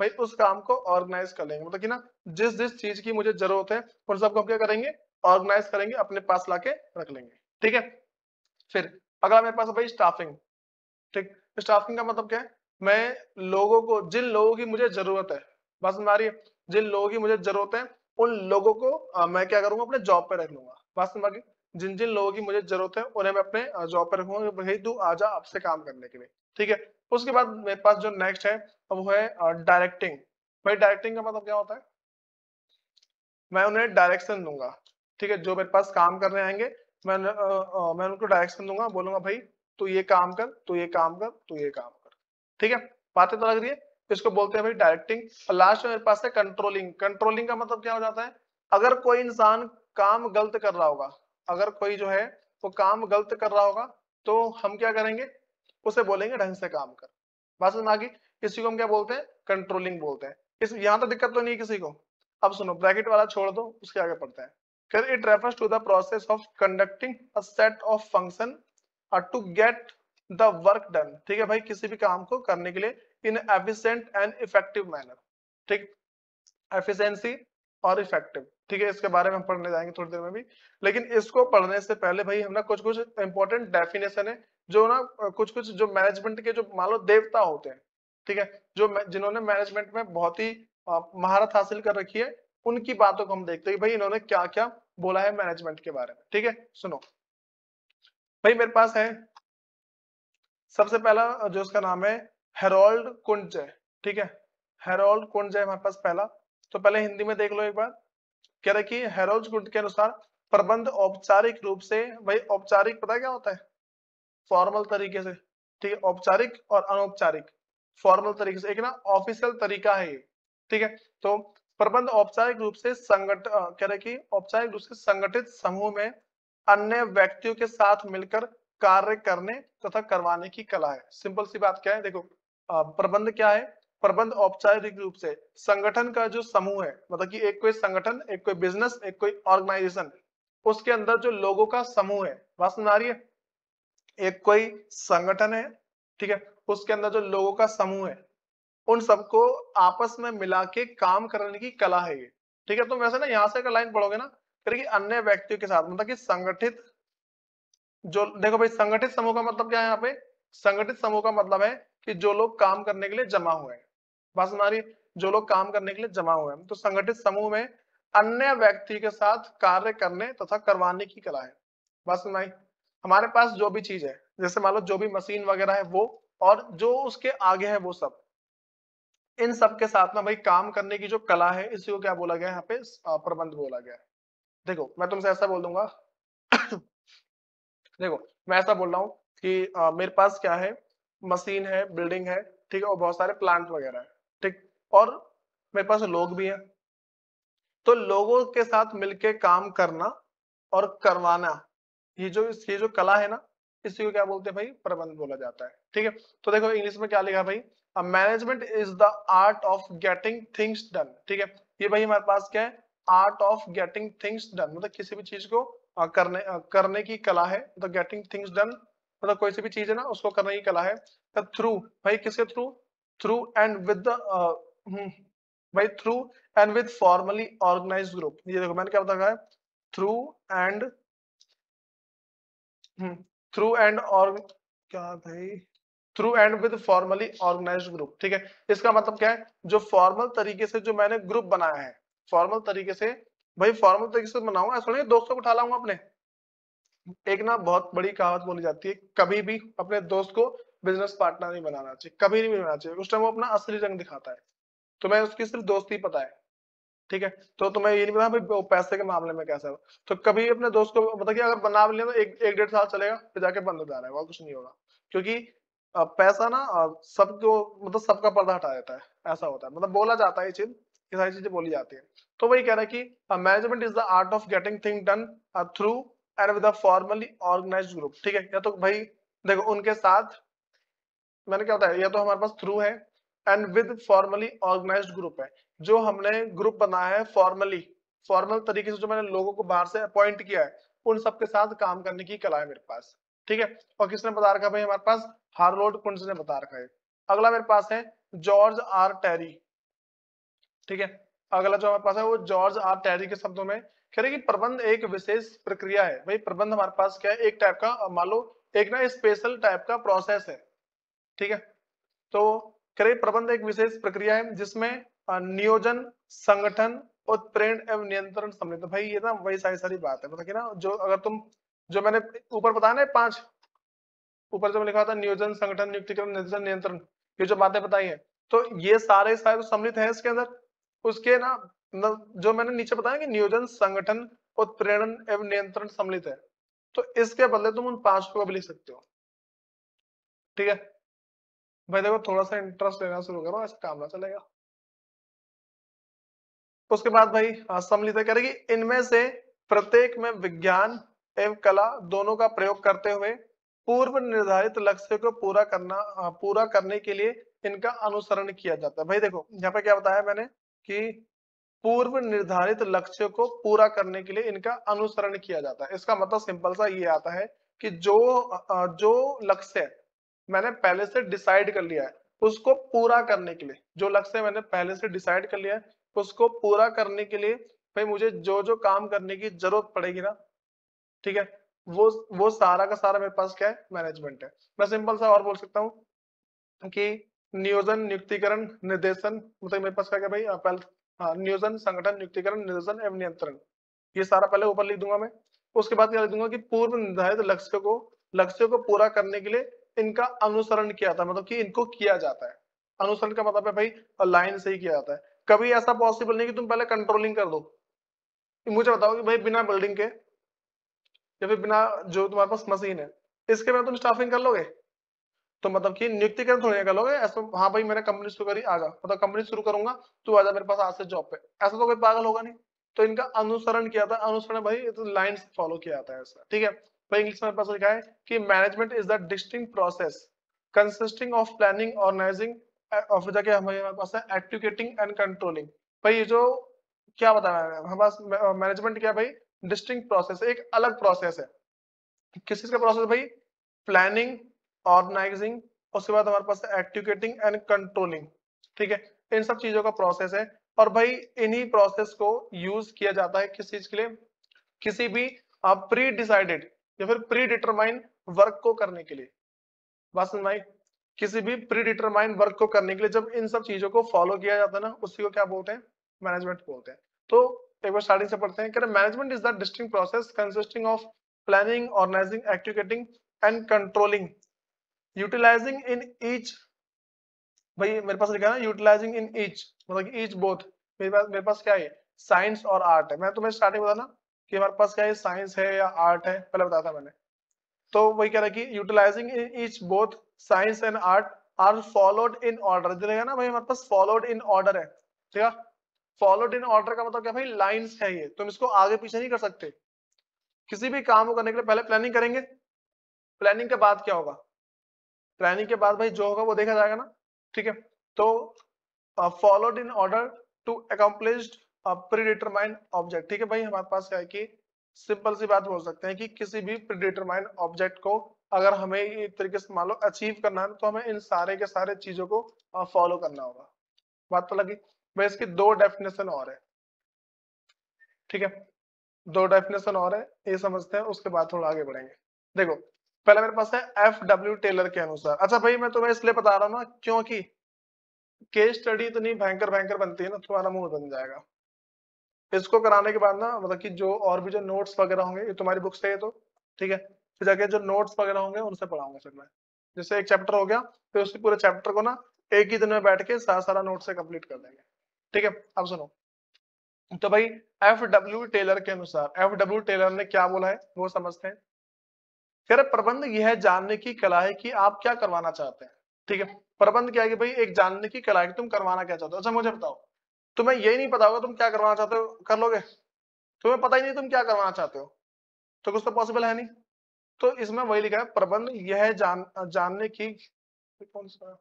भाई उस काम को ऑर्गेनाइज कर लेंगे। मतलब कि ना जिस जिस चीज़ की मुझे ज़रूरत है उन सबको हम क्या करेंगे? ऑर्गेनाइज करेंगे अपने पास लाके रख लेंगे। ठीक है? फिर अगला मेरे पास भाई स्टाफिंग। ठीक? स्टाफिंग का मतलब क्या है? मैं लोगों को जिन लोगों की मुझे ज़रूरत है बस हमारी जिन लोगों की मुझे ज़रूरत है उन लोगों को आ, मैं क्या करूँगा? अपने जॉब पे रख लूँगा। बस हमारी जिन जिन लोगों की मुझे ज़रूरत है उन्हें मैं अपने जॉब पे रखूँगा भाई तू आ जा आपसे काम करने के लिए। ठीक है? उसके बाद मेरे पास जो नेक्स्ट है वो है डायरेक्टिंग भाई डायरेक्टिंग का मतलब क्या होता है? मैं उन्हें डायरेक्शन दूँगा। ठीक है, जो मेरे पास काम करने आएँगे, मैं मैं उनको डायरेक्शन दूँगा बोलूँगा, भाई, तू ये काम कर, तू ये काम कर, तू ये काम कर। ठीक है? बातें तो लग रही है। इसको बोलते हैं भाई डायरेक्टिंग और लास्ट में मेरे पास है कंट्रोलिंग कंट्रोलिंग का मतलब क्या हो जाता है? अगर कोई इंसान काम गलत कर रहा होगा, अगर कोई जो है, वो काम गलत कर रहा होगा तो हम क्या करेंगे? उसे बोलेंगे ढंग से काम कर। बात समझ आ गई? इसी को हम क्या बोलते हैं? कंट्रोलिंग बोलते हैं। इस, यहाँ तो दिक्कत तो नहीं किसी को। अब सुनो ब्रैकेट वाला छोड़ दो, उसके आगे पढ़ते हैं। फिर it refers to the process of conducting a set of function to get the work done ठीक है भाई? किसी भी काम को करने के लिए in efficient and effective manner ठीक? एफिशिएंसी और इफ़ेक्टिव ठीक है, इसके बारे में हम पढ़ने जाएँगे थोड़ी देर में भी। लेकिन इसको पढ़ने से पहले भाई, हम ना कुछ कुछ इंपॉर्टेंट डेफिनेशन है, जो ना कुछ कुछ जो मैनेजमेंट के जो, मान लो, देवता होते हैं। ठीक है? जो जिन्होंने मैनेजमेंट में बहुत ही महारत हासिल कर रखी है उनकी बातों को हम देखते हैं भाई इन्होंने क्या क्या बोला है मैनेजमेंट के बारे में। ठीक है? सुनो। भाई मेरे पास है। सबसे पहला, जो उसका नाम है हेरोल्ड कुंज ठीक है? हेरोल्ड कुंज है हमारे पास पहला। तो पहले हिंदी में देख लो एक बार। कह रहे कि हेरोल्ड कुंज के अनुसार प्रबंध औपचारिक रूप से, भाई औपचारिक पता क्या होता है? फॉर्मल तरीके से। ठीक है? औपचारिक और अनौपचारिक। फॉर्मल तरीके से। एक ना ऑफिशियल तरीका है ये। ठीक है? तो प्रबंध औपचारिक रूप से संगठ कह रहे कि औपचारिक रूप से संगठित समूह में अन्य व्यक्तियों के साथ मिलकर कार्य करने तथा करवाने की कला है। सिंपल सी बात क्या है? देखो प्रबंध क्या है? प्रबंध औपचारिक रूप से संगठन का जो समूह है मतलब कि एक कोई संगठन, एक कोई बिज़नेस एक कोई ऑर्गेनाइजेशन उसके अंदर जो लोगों का समूह है, बात सुन आ रही है? एक कोई संगठन है, ठीक है? उसके अंदर जो लोगों का समूह है उन सबको आपस में मिला के काम करने की कला है ये। ठीक है? तुम वैसे ना यहाँ से अगर लाइन पढ़ोगे ना फिर अन्य व्यक्तियों के साथ मतलब कि संगठित जो, देखो भाई, संगठित समूह का मतलब क्या है यहाँ पे? संगठित समूह का मतलब है कि जो लोग काम करने के लिए जमा हुए हैं। बस हमारी जो लोग काम करने के लिए जमा हुए हैं। तो संगठित समूह में अन्य व्यक्ति के साथ कार्य करने तथा करवाने की कला है। बस हमारी हमारे पास जो भी चीज़ है, जैसे मान लो जो भी मशीन वगैरह है वो, और जो उसके आगे है वो सब। इन सब के साथ ना भाई काम करने की जो कला है इसी को क्या बोला गया यहाँ पे? प्रबंध बोला गया देखो मैं तुमसे ऐसा बोल दूँगा *coughs* देखो मैं ऐसा बोल रहा हूँ कि आ, मेरे पास क्या है? मशीन है बिल्डिंग है ठीक है और बहुत सारे प्लांट वगैरह है ठीक? और मेरे पास लोग भी हैं। तो लोगों के साथ मिलके काम करना और करवाना ये जो ये जो कला है ना इसी को क्या बोलते हैं भाई? प्रबंध बोला जाता है ठीक है? तो देखो इंग्लिश में क्या लिखा भाई? Management is the art of getting things done ठीक है? ये भाई हमारे पास क्या है? Art of getting things done मतलब किसी भी चीज़ को करने करने की कला है मतलब गेटिंग थिंग्स डन मतलब कोई सी भी चीज़ है ना, उसको करने की कला है। थ्रू भाई किसके थ्रू थ्रू एंड विद भाई through and with formally organise group ये देखो, मैंने क्या बताया? है थ्रू एंड थ्रू एंड और क्या भाई? Through and with formally organise group ठीक है? इसका मतलब क्या है? जो फॉर्मल तरीके से जो मैंने ग्रुप बनाया है फॉर्मल तरीके से, भाई फॉर्मल तरीके से बनाऊँगा ऐसा नहीं दोस्तों को उठा लाऊँगा अपने। एक ना बहुत बड़ी कहावत बोली जाती है, कभी भी अपने दोस्त को बिज़नेस पार्टनर नहीं बनाना चाहिए, कभी नहीं बनाना चाहिए। उस टाइम वो अपना असली रंग दिखाता है। तुम्हें उसकी सिर्फ़ दोस्ती पता है, ठीक है? तो तुम्हें ये नहीं पता भाई पैसे के मामले में कैसा है। तो कभी अपने दोस्त को मतलब कि अगर बना भी लिया तो एक एक डेढ़ साल चलेगा, फिर जाके बंद हो जा रहा है कुछ नहीं होगा। क्योंकि पैसा ना सबको मतलब सबका पर्दा हटा देता है, ऐसा होता है। मतलब बोला जाता है ये चीज़, ये सारी चीज़ें बोली जाती है। तो वही कह रहा है कि management is the art of getting thing done through and with formally organise group ठीक है? या तो भाई, देखो, उनके साथ, मैंने क्या बताया, या तो हमारे पास थ्रू है and with formally organise group है, जो हमने ग्रुप बनाया है फॉर्मली फॉर्मल तरीके से जो मैंने लोगों को बाहर से अपॉइंट किया है, उन सबके साथ काम करने की कला है मेरे पास। ठीक है? और किसने बता रखा भाई हमारे पास? हार्लोड कुंज ने बता रखा है। अगला मेरे पास है जॉर्ज आर टेरी। ठीक है? अगला जो हमारे पास है वो जॉर्ज आर टेरी के शब्दों में, कह रहे कि प्रबंध एक विशेष प्रक्रिया है। भाई प्रबंध हमारे पास क्या है? एक टाइप का, मान लो, एक ना स्पेशल टाइप का प्रोसेस है। ठीक है? तो कह रहे प्रबंध एक विशेष प्रक्रिया है जिसमें नियोजन, संगठन, उत्प्रेरण एवं नियंत्रण सम्मिलित। भाई ये ना वही सारी सारी बात है। मतलब कि ना जो अगर तुम जो मैंने ऊपर बताया ना, पाँच। ऊपर जो लिखा था नियोजन, संगठन नियुक्तिकरण निर्देशन, नियंत्रण, ये जो बातें बताई है तो ये सारे सारे सम्मिलित है इसके अंदर। उसके ना जो मैंने नीचे बताया कि नियोजन, संगठन, उत्प्रेरण एवं नियंत्रण सम्मिलित है तो इसके बदले तुम उन पाँच को भी लिख सकते हो। ठीक है? भाई देखो थोड़ा सा इंटरेस्ट लेना शुरू करो, ऐसा काम ना चलेगा। उसके बाद भाई सम्मिलित करेगी इनमें से प्रत्येक में विज्ञान एवं कला दोनों का प्रयोग करते हुए पूर्व निर्धारित लक्ष्य को पूरा करना पूरा करने के लिए इनका अनुसरण किया जाता है। भाई देखो, यहाँ पे क्या बताया मैंने कि पूर्व निर्धारित लक्ष्य को पूरा करने के लिए इनका अनुसरण किया जाता है। इसका मतलब सिंपल सा ये आता है कि जो जो लक्ष्य मैंने पहले से डिसाइड कर लिया है, उसको पूरा करने के लिए, जो लक्ष्य मैंने पहले से डिसाइड कर लिया है, उसको पूरा करने के लिए भाई मुझे जो जो काम करने की ज़रूरत पड़ेगी ना ठीक है? वो वो सारा का सारा मेरे पास क्या है? मैनेजमेंट है। मैं सिंपल सा और बोल सकता हूँ कि नियोजन, नियुक्तिकरण, निर्देशन मतलब मेरे पास क्या क्या भाई? पहले हाँ नियोजन, संगठन, नियुक्तिकरण, निर्देशन, एवं नियंत्रण। ये सारा पहले ऊपर लिख दूँगा मैं। उसके बाद क्या लिख दूँगा कि पूर्व निर्धारित लक्ष्य को लक्ष्य को पूरा करने के लिए इनका अनुसरण किया था मतलब कि इनको किया जाता है। अनुसरण का मतलब है भाई लाइन से ही किया जाता है। कभी ऐसा पॉसिबल नहीं कि तुम पहले कंट्रोलिंग कर दो। मुझे बताओ कि भाई, बिना बिल्डिंग के या फिर बिना जो तुम्हारे पास मशीन है, इसके बिना तुम स्टाफिंग कर लोगे? तो मतलब कि नियुक्तिकरण थोड़ी कर लोगे? ऐसा हाँ भाई, मैंने कंपनी शुरू करी आजा मतलब कंपनी शुरू करूँगा, तू आजा मेरे पास, आज से जॉब पे। ऐसा तो कोई पागल होगा नहीं। तो इनका अनुसरण किया था, अनुसरण भाई तो लाइन फॉलो किया जाता है ऐसा। ठीक है? भाई इंग्लिश में पास लिखा है कि management is the distinct process consisting of planning organising of जाके हमारे पास है एक्टिवेटिंग एंड कंट्रोलिंग भाई, ये जो, क्या बताया हमारे पास मैनेजमेंट क्या भाई? डिस्टिंग प्रोसेस एक अलग प्रोसेस है। किस चीज़ का प्रोसेस भाई? प्लानिंग ऑर्गेनाइजिंग उसके बाद हमारे पास एक्टिवेटिंग एंड कंट्रोलिंग ठीक है? इन सब चीज़ों का प्रोसेस है और भाई इन्हीं प्रोसेस को यूज़ किया जाता है किस चीज़ के लिए? किसी भी प्री डिसाइडेड या फिर प्री डिटरमाइन वर्क को करने के लिए। बात समझ आई किसी भी प्री डिटरमाइन वर्क को करने के लिए जब इन सब चीज़ों को फॉलो किया जाता है ना, उसी को क्या बोलते हैं? मैनेजमेंट बोलते हैं। तो एक बार स्टार्टिंग से पढ़ते हैं कि management is the distinct process consisting of planning organising activating and controlling utilising in each भाई मेरे पास लिखा है ना यूटिलाइजिंग इन ईच मतलब ईच बोथ मेरे पास मेरे पास क्या है? साइंस और आर्ट है। मैं तुम्हें स्टार्टिंग बता ना कि हमारे पास क्या है? साइंस है या आर्ट है? पहले बताया था मैंने। तो वही कह रहा कि utilising in each both science and art are followed in order दिलेगा ना भाई हमारे पास फॉलोड इन ऑर्डर है। ठीक है? फॉलोड इन ऑर्डर का मतलब क्या भाई? लाइंस है ये। तुम इसको आगे पीछे नहीं कर सकते। किसी भी काम को करने के लिए पहले प्लानिंग करेंगे। प्लानिंग के बाद क्या होगा? प्लानिंग के बाद भाई जो होगा वो देखा जाएगा ना? ठीक है? तो followed in order to accomplished predetermined object ठीक है भाई? हमारे पास क्या है कि सिंपल सी बात बोल सकते हैं कि किसी भी प्रीडिटरमाइंड ऑब्जेक्ट को अगर हमें एक तरीके से मान लो अचीव करना है तो हमें इन सारे के सारे चीज़ों को फॉलो करना होगा। बात तो लगी। भाई इसकी दो डेफिनेशन और है। ठीक है? दो डेफिनेशन और है, ये समझते हैं, उसके बाद थोड़ा आगे बढ़ेंगे। देखो, पहले मेरे पास है एफ़ डब्ल्यू टेलर के अनुसार। अच्छा भाई, मैं तुम्हें इसलिए बता रहा हूँ ना, क्योंकि केस स्टडी इतनी भयंकर भयंकर बनती है ना, तुम्हारा मुँह बन जाएगा। इसको कराने के बाद ना मतलब कि जो और भी जो नोट्स वगैरह होंगे, ये तुम्हारी बुक्स है तो ठीक है? फिर जाके जो नोट्स वगैरह होंगे, उनसे पढ़ाऊँगा फिर मैं। जैसे एक चैप्टर हो गया, फिर उसी पूरे चैप्टर को ना, एक ही दिन में बैठ के सारा सारा नोट से कंप्लीट कर देंगे। ठीक है, अब सुनो। तो भाई एफ़ डब्ल्यू टेलर के अनुसार एफ़ डब्ल्यू टेलर ने क्या बोला है, वो समझते हैं। कह प्रबंध यह जानने की कला है कि आप क्या करवाना चाहते हैं, ठीक है? प्रबंध क्या है कि भाई, एक जानने की कला है कि तुम करवाना क्या चाहते हो। अच्छा मुझे बताओ, तुम्हें यही नहीं पता होगा तुम क्या करवाना चाहते हो, कर लोगे? तुम्हें पता ही नहीं तुम क्या करवाना चाहते हो तो कुछ तो पॉसिबल है नहीं। तो इसमें वही लिखा है, प्रबंध यह जान, जानने की, कौन सा?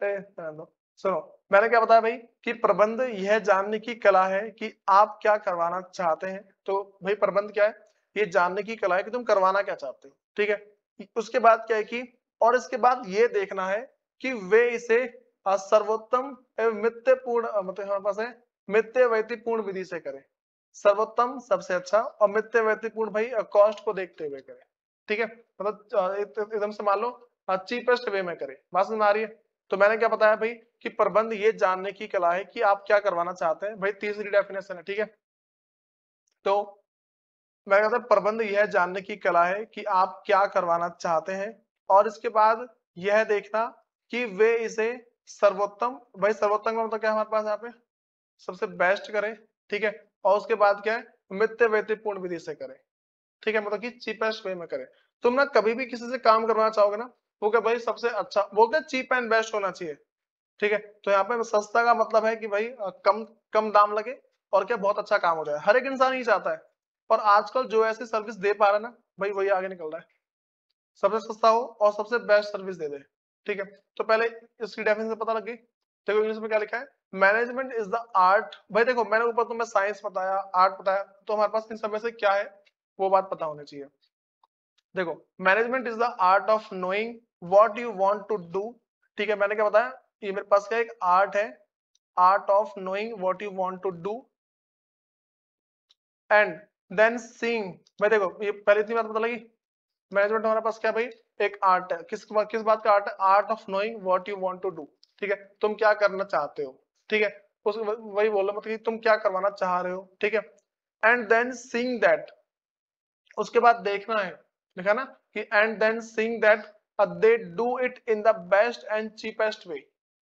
सुनो, मैंने क्या बताया भाई कि प्रबंध यह जानने की कला है कि आप क्या करवाना चाहते हैं। तो भाई प्रबंध क्या है? ये जानने की कला है कि तुम करवाना क्या चाहते हो, ठीक है? उसके बाद क्या है कि, और इसके बाद ये देखना है कि वे इसे सर्वोत्तम एवं मित्यपूर्ण मतलब हमारे पास है मित्य वैतिपूर्ण विधि से करें। सर्वोत्तम सबसे अच्छा और मित्य वैतिपूर्ण भाई कॉस्ट को देखते हुए करें, ठीक है? मतलब एकदम से मान लो चीपेस्ट वे में करें। बात समझ आ रही है? तो मैंने क्या बताया भाई कि प्रबंध ये जानने की कला है कि आप क्या करवाना चाहते हैं। भाई तीसरी डेफिनेशन है, ठीक है? तो मैं कहता प्रबंध यह जानने की कला है कि आप क्या करवाना चाहते हैं और इसके बाद यह देखना कि वे इसे सर्वोत्तम, भाई सर्वोत्तम का मतलब क्या हमारे पास यहाँ पे? सबसे बेस्ट करें, ठीक है? और उसके बाद क्या है? मित्य वैतिपूर्ण विधि से करें, ठीक है? मतलब कि चीपेस्ट वे में करें। तुम ना कभी भी किसी से काम करवाना चाहोगे ना वो क्या भाई, सबसे अच्छा बोलते हैं चीप एंड बेस्ट होना चाहिए। ठीक है? तो यहाँ पे सस्ता का मतलब है कि भाई कम कम दाम लगे और क्या बहुत अच्छा काम हो जाए। हर एक इंसान ही चाहता है। और आजकल जो ऐसी सर्विस दे पा रहा है ना, भाई, वही आगे निकल रहा है। सबसे सस्ता हो और सबसे बेस्ट सर्विस दे दे। ठीक है? तो पहले इसकी डेफिनेशन पता लग गई। देखो इंग्लिश में क्या लिखा है? मैनेजमेंट इज़ द आर्ट भाई, देखो, मैंने ऊपर तुम्हें साइंस बताया आर्ट बताया तो हमारे पास इन सब में से क्या है, वो बात पता होनी चाहिए। देखो management is the art of knowing what you want to do ठीक है, मैंने क्या बताया? ये मेरे पास क्या एक आर्ट है. Art of knowing what you want to do and then seeing भाई देखो, ये पहले इतनी बात पता लगी? मैनेजमेंट हमारे पास क्या भाई? एक आर्ट है। किस किस बात का आर्ट है? Art of knowing what you want to do ठीक है, तुम क्या करना चाहते हो? ठीक है, उस वही बोल मतलब कि तुम क्या करवाना चाह रहे हो? ठीक है एंड देन सीइंग दैट उसके बाद देखना है। देखा ना, कि and then seeing that they do it in the best and cheapest way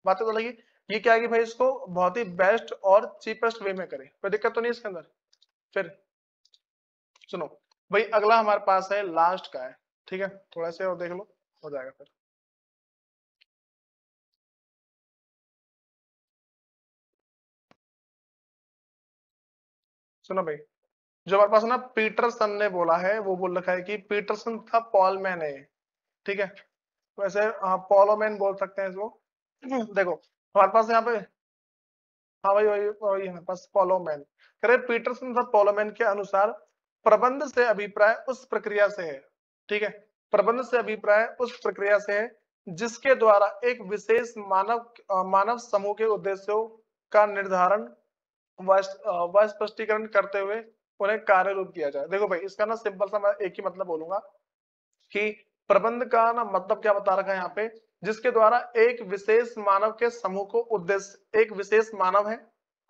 बात तो लगी, ये क्या है भाई इसको बहुत ही बेस्ट और चीपेस्ट वे में करें। कोई दिक्कत तो नहीं इसके अंदर? फिर, सुनो, भाई अगला हमारे पास है लास्ट का है, ठीक है? थोड़ा से और देख लो, हो जाएगा फिर। सुनो भाई जो हमारे पास ना पीटरसन ने बोला है, वो बोल रखा है कि पीटरसन था पॉलमैन है, ठीक है? वैसे हाँ पॉलोमैन बोल सकते हैं इसको। देखो, हमारे पास यहाँ पे हाँ भाई, वही वही हमारे पास पॉलोमैन कह रहे पीटरसन था पॉलोमैन के अनुसार प्रबंध से अभिप्राय उस प्रक्रिया से है, ठीक है? प्रबंध से अभिप्राय उस प्रक्रिया से है, जिसके द्वारा एक विशेष मानव मानव समूह के उद्देश्यों का निर्धारण व स्पष्टीकरण करते हुए उन्हें कार्य रूप दिया जाए। देखो भाई, इसका ना सिंपल सा मैं एक ही मतलब बोलूँगा कि प्रबंध का ना मतलब क्या बता रखा है यहाँ पे, जिसके द्वारा एक विशेष मानव के समूह को उद्देश्य, एक विशेष मानव है,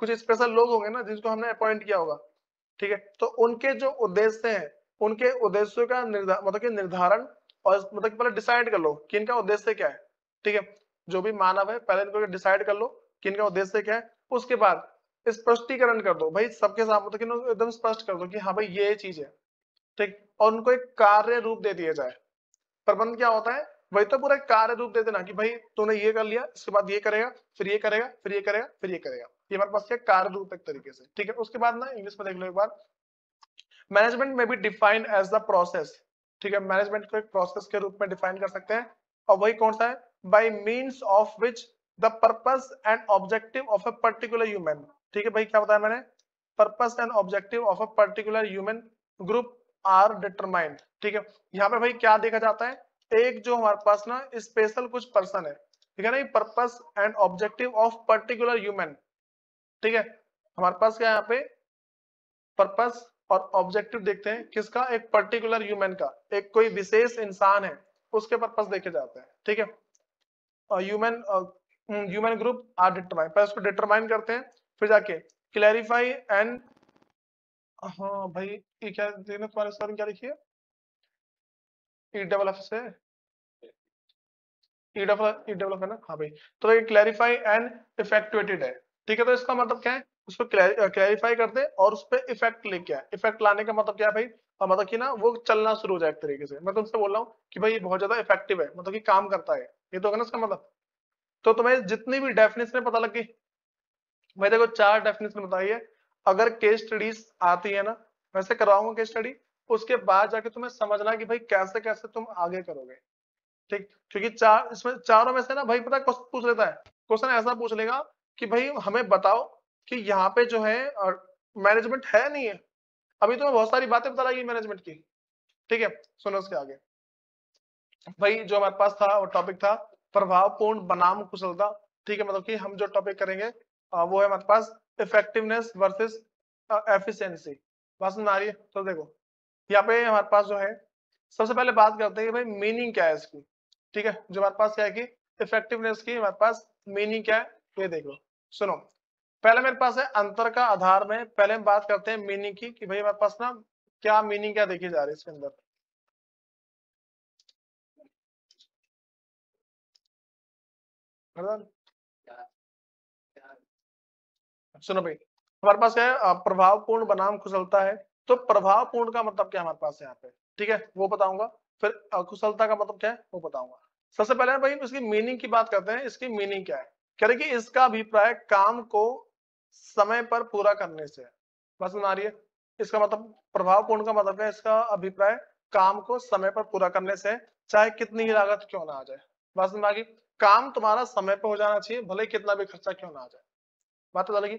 कुछ स्पेशल लोग होंगे ना जिसको हमने अपॉइंट किया होगा, ठीक है? तो उनके जो उद्देश्य हैं, उनके उद्देश्यों का मतलब कि निर्धारण और मतलब कि पहले डिसाइड कर लो कि इनका उद्देश्य क्या है, ठीक है? जो भी मानव है, पहले इनको डिसाइड कर लो कि इनका उद्देश्य क्या है, उसके बाद स्पष्टीकरण कर दो। भाई, सबके साथ मतलब एकदम स्पष्ट कर दो कि हाँ भाई, ये चीज़ है। ठीक? और उनको एक कार्य रूप दे दिया जाए। प्रबंध क्या होता है? वही तो पूरा कार्य रूप दे देना कि भाई, तूने ये कर लिया, इसके बाद ये करेगा, फिर ये करेगा, फिर ये करेगा, फिर ये करेगा। ये हमारे पास कार्य रूप एक तरीके से। ठीक है? उसके बाद ना इंग्लिश में देख लो एक बार। मैनेजमेंट में भी डिफाइंड एज द प्रोसेस। ठीक है? मैनेजमेंट को एक प्रोसेस के रूप में डिफाइन कर सकते हैं। और वही कौन सा है? By means of which the purpose and objective of a particular human. ठीक है भाई, क्या बताया मैंने? Purpose and objective of a particular human group are determined ठीक है, यहाँ पे भाई क्या देखा जाता है? एक जो हमारे पास ना स्पेशल कुछ पर्सन है, ठीक है ना purpose and objective of particular human ठीक है, हमारे पास क्या यहाँ पे? पर्पस और ऑब्जेक्टिव देखते हैं, किसका? एक पर्टिकुलर ह्यूमन का। एक कोई विशेष इंसान है, उसके पर्पस देखे जाते हैं, ठीक है? Human human group are determine पहले उसको डिटरमाइन करते हैं फिर जाके क्लैरिफाई एंड हाँ भाई, ये क्या देखना तुम्हारे सर क्या लिखिए डबल ई डबल है तो ये क्लैरिफाई एंड इफेक्टिवेटेड है। ठीक है तो इसका मतलब क्या है? उसको क्लैरिफाई कर दे और उस पर इफ़ेक्ट लेके आए। इफ़ेक्ट लाने का मतलब क्या भाई? और मतलब कि ना, वो चलना शुरू हो जाए एक तरीके से। मैं तुमसे बोल रहा हूँ कि भाई, ये बहुत ज़्यादा इफ़ेक्टिव है। मतलब कि काम करता है। ये तो होगा ना इसका मतलब? तो तुम्हें जितनी भी डेफिनेशन पता लगी भाई देखो चार डेफिनेशन बताइए। अगर केस स्टडीज़ आती है ना वैसे करवाऊँगा केस स्टडी उसके बाद जाके तुम्हें समझना कि भाई कैसे कैसे तुम आगे करोगे। ठीक? क्योंकि चार, इसमें चारों में से ना भाई पता क्वेश्चन पूछ लेता है। क्वेश्चन ऐसा पूछ लेगा कि भाई हमें बताओ कि यहाँ पे जो है मैनेजमेंट है नहीं है। अभी तुम्हें बहुत सारी बातें बता रही मैनेजमेंट की। ठीक है? सुनो उसके आगे। भाई जो हमारे पास था, वो टॉपिक था, प्रभावपूर्ण बनाम कुशलता। ठीक है? मतलब कि हम जो टॉपिक करेंगे वो है हमारे पास इफेक्टिवनेस वर्सेस एफिशिएंसी समझ आ रही है? तो देखो, यहाँ पे हमारे पास जो है, सबसे पहले बात करते हैं भाई मीनिंग क्या है इसकी, ठीक है? जो हमारे पास क्या है कि इफेक्टिवनेस की, हमारे पास मीनिंग क्या है, ये देख लो, सुनो। पहले मेरे पास है अंतर का आधार में, पहले हम बात करते हैं मीनिंग की, कि भाई हमारे पास ना क्या मीनिंग क्या देखी जा रही है इसके अंदर। सुनो भाई, हमारे पास क्या है प्रभावपूर्ण बनाम कुशलता है। तो प्रभावपूर्ण का मतलब क्या हमारे पास यहाँ पे? ठीक है, वो बताऊँगा। फिर कुशलता का मतलब क्या है, वो बताऊँगा। सबसे पहले भाई, इसकी मीनिंग की बात करते हैं, इसकी मीनिंग क्या है? कह रहे कि इसका अभिप्राय काम को समय पर पूरा करने से बस सुना रही है? इसका मतलब प्रभावपूर्ण का मतलब है, इसका अभिप्राय काम को समय पर पूरा करने से चाहे कितनी ही लागत क्यों ना आ जाए। बस सुना काम तुम्हारा समय पर हो जाना चाहिए, भले कितना भी खर्चा क्यों ना आ जाए। बात तो लगी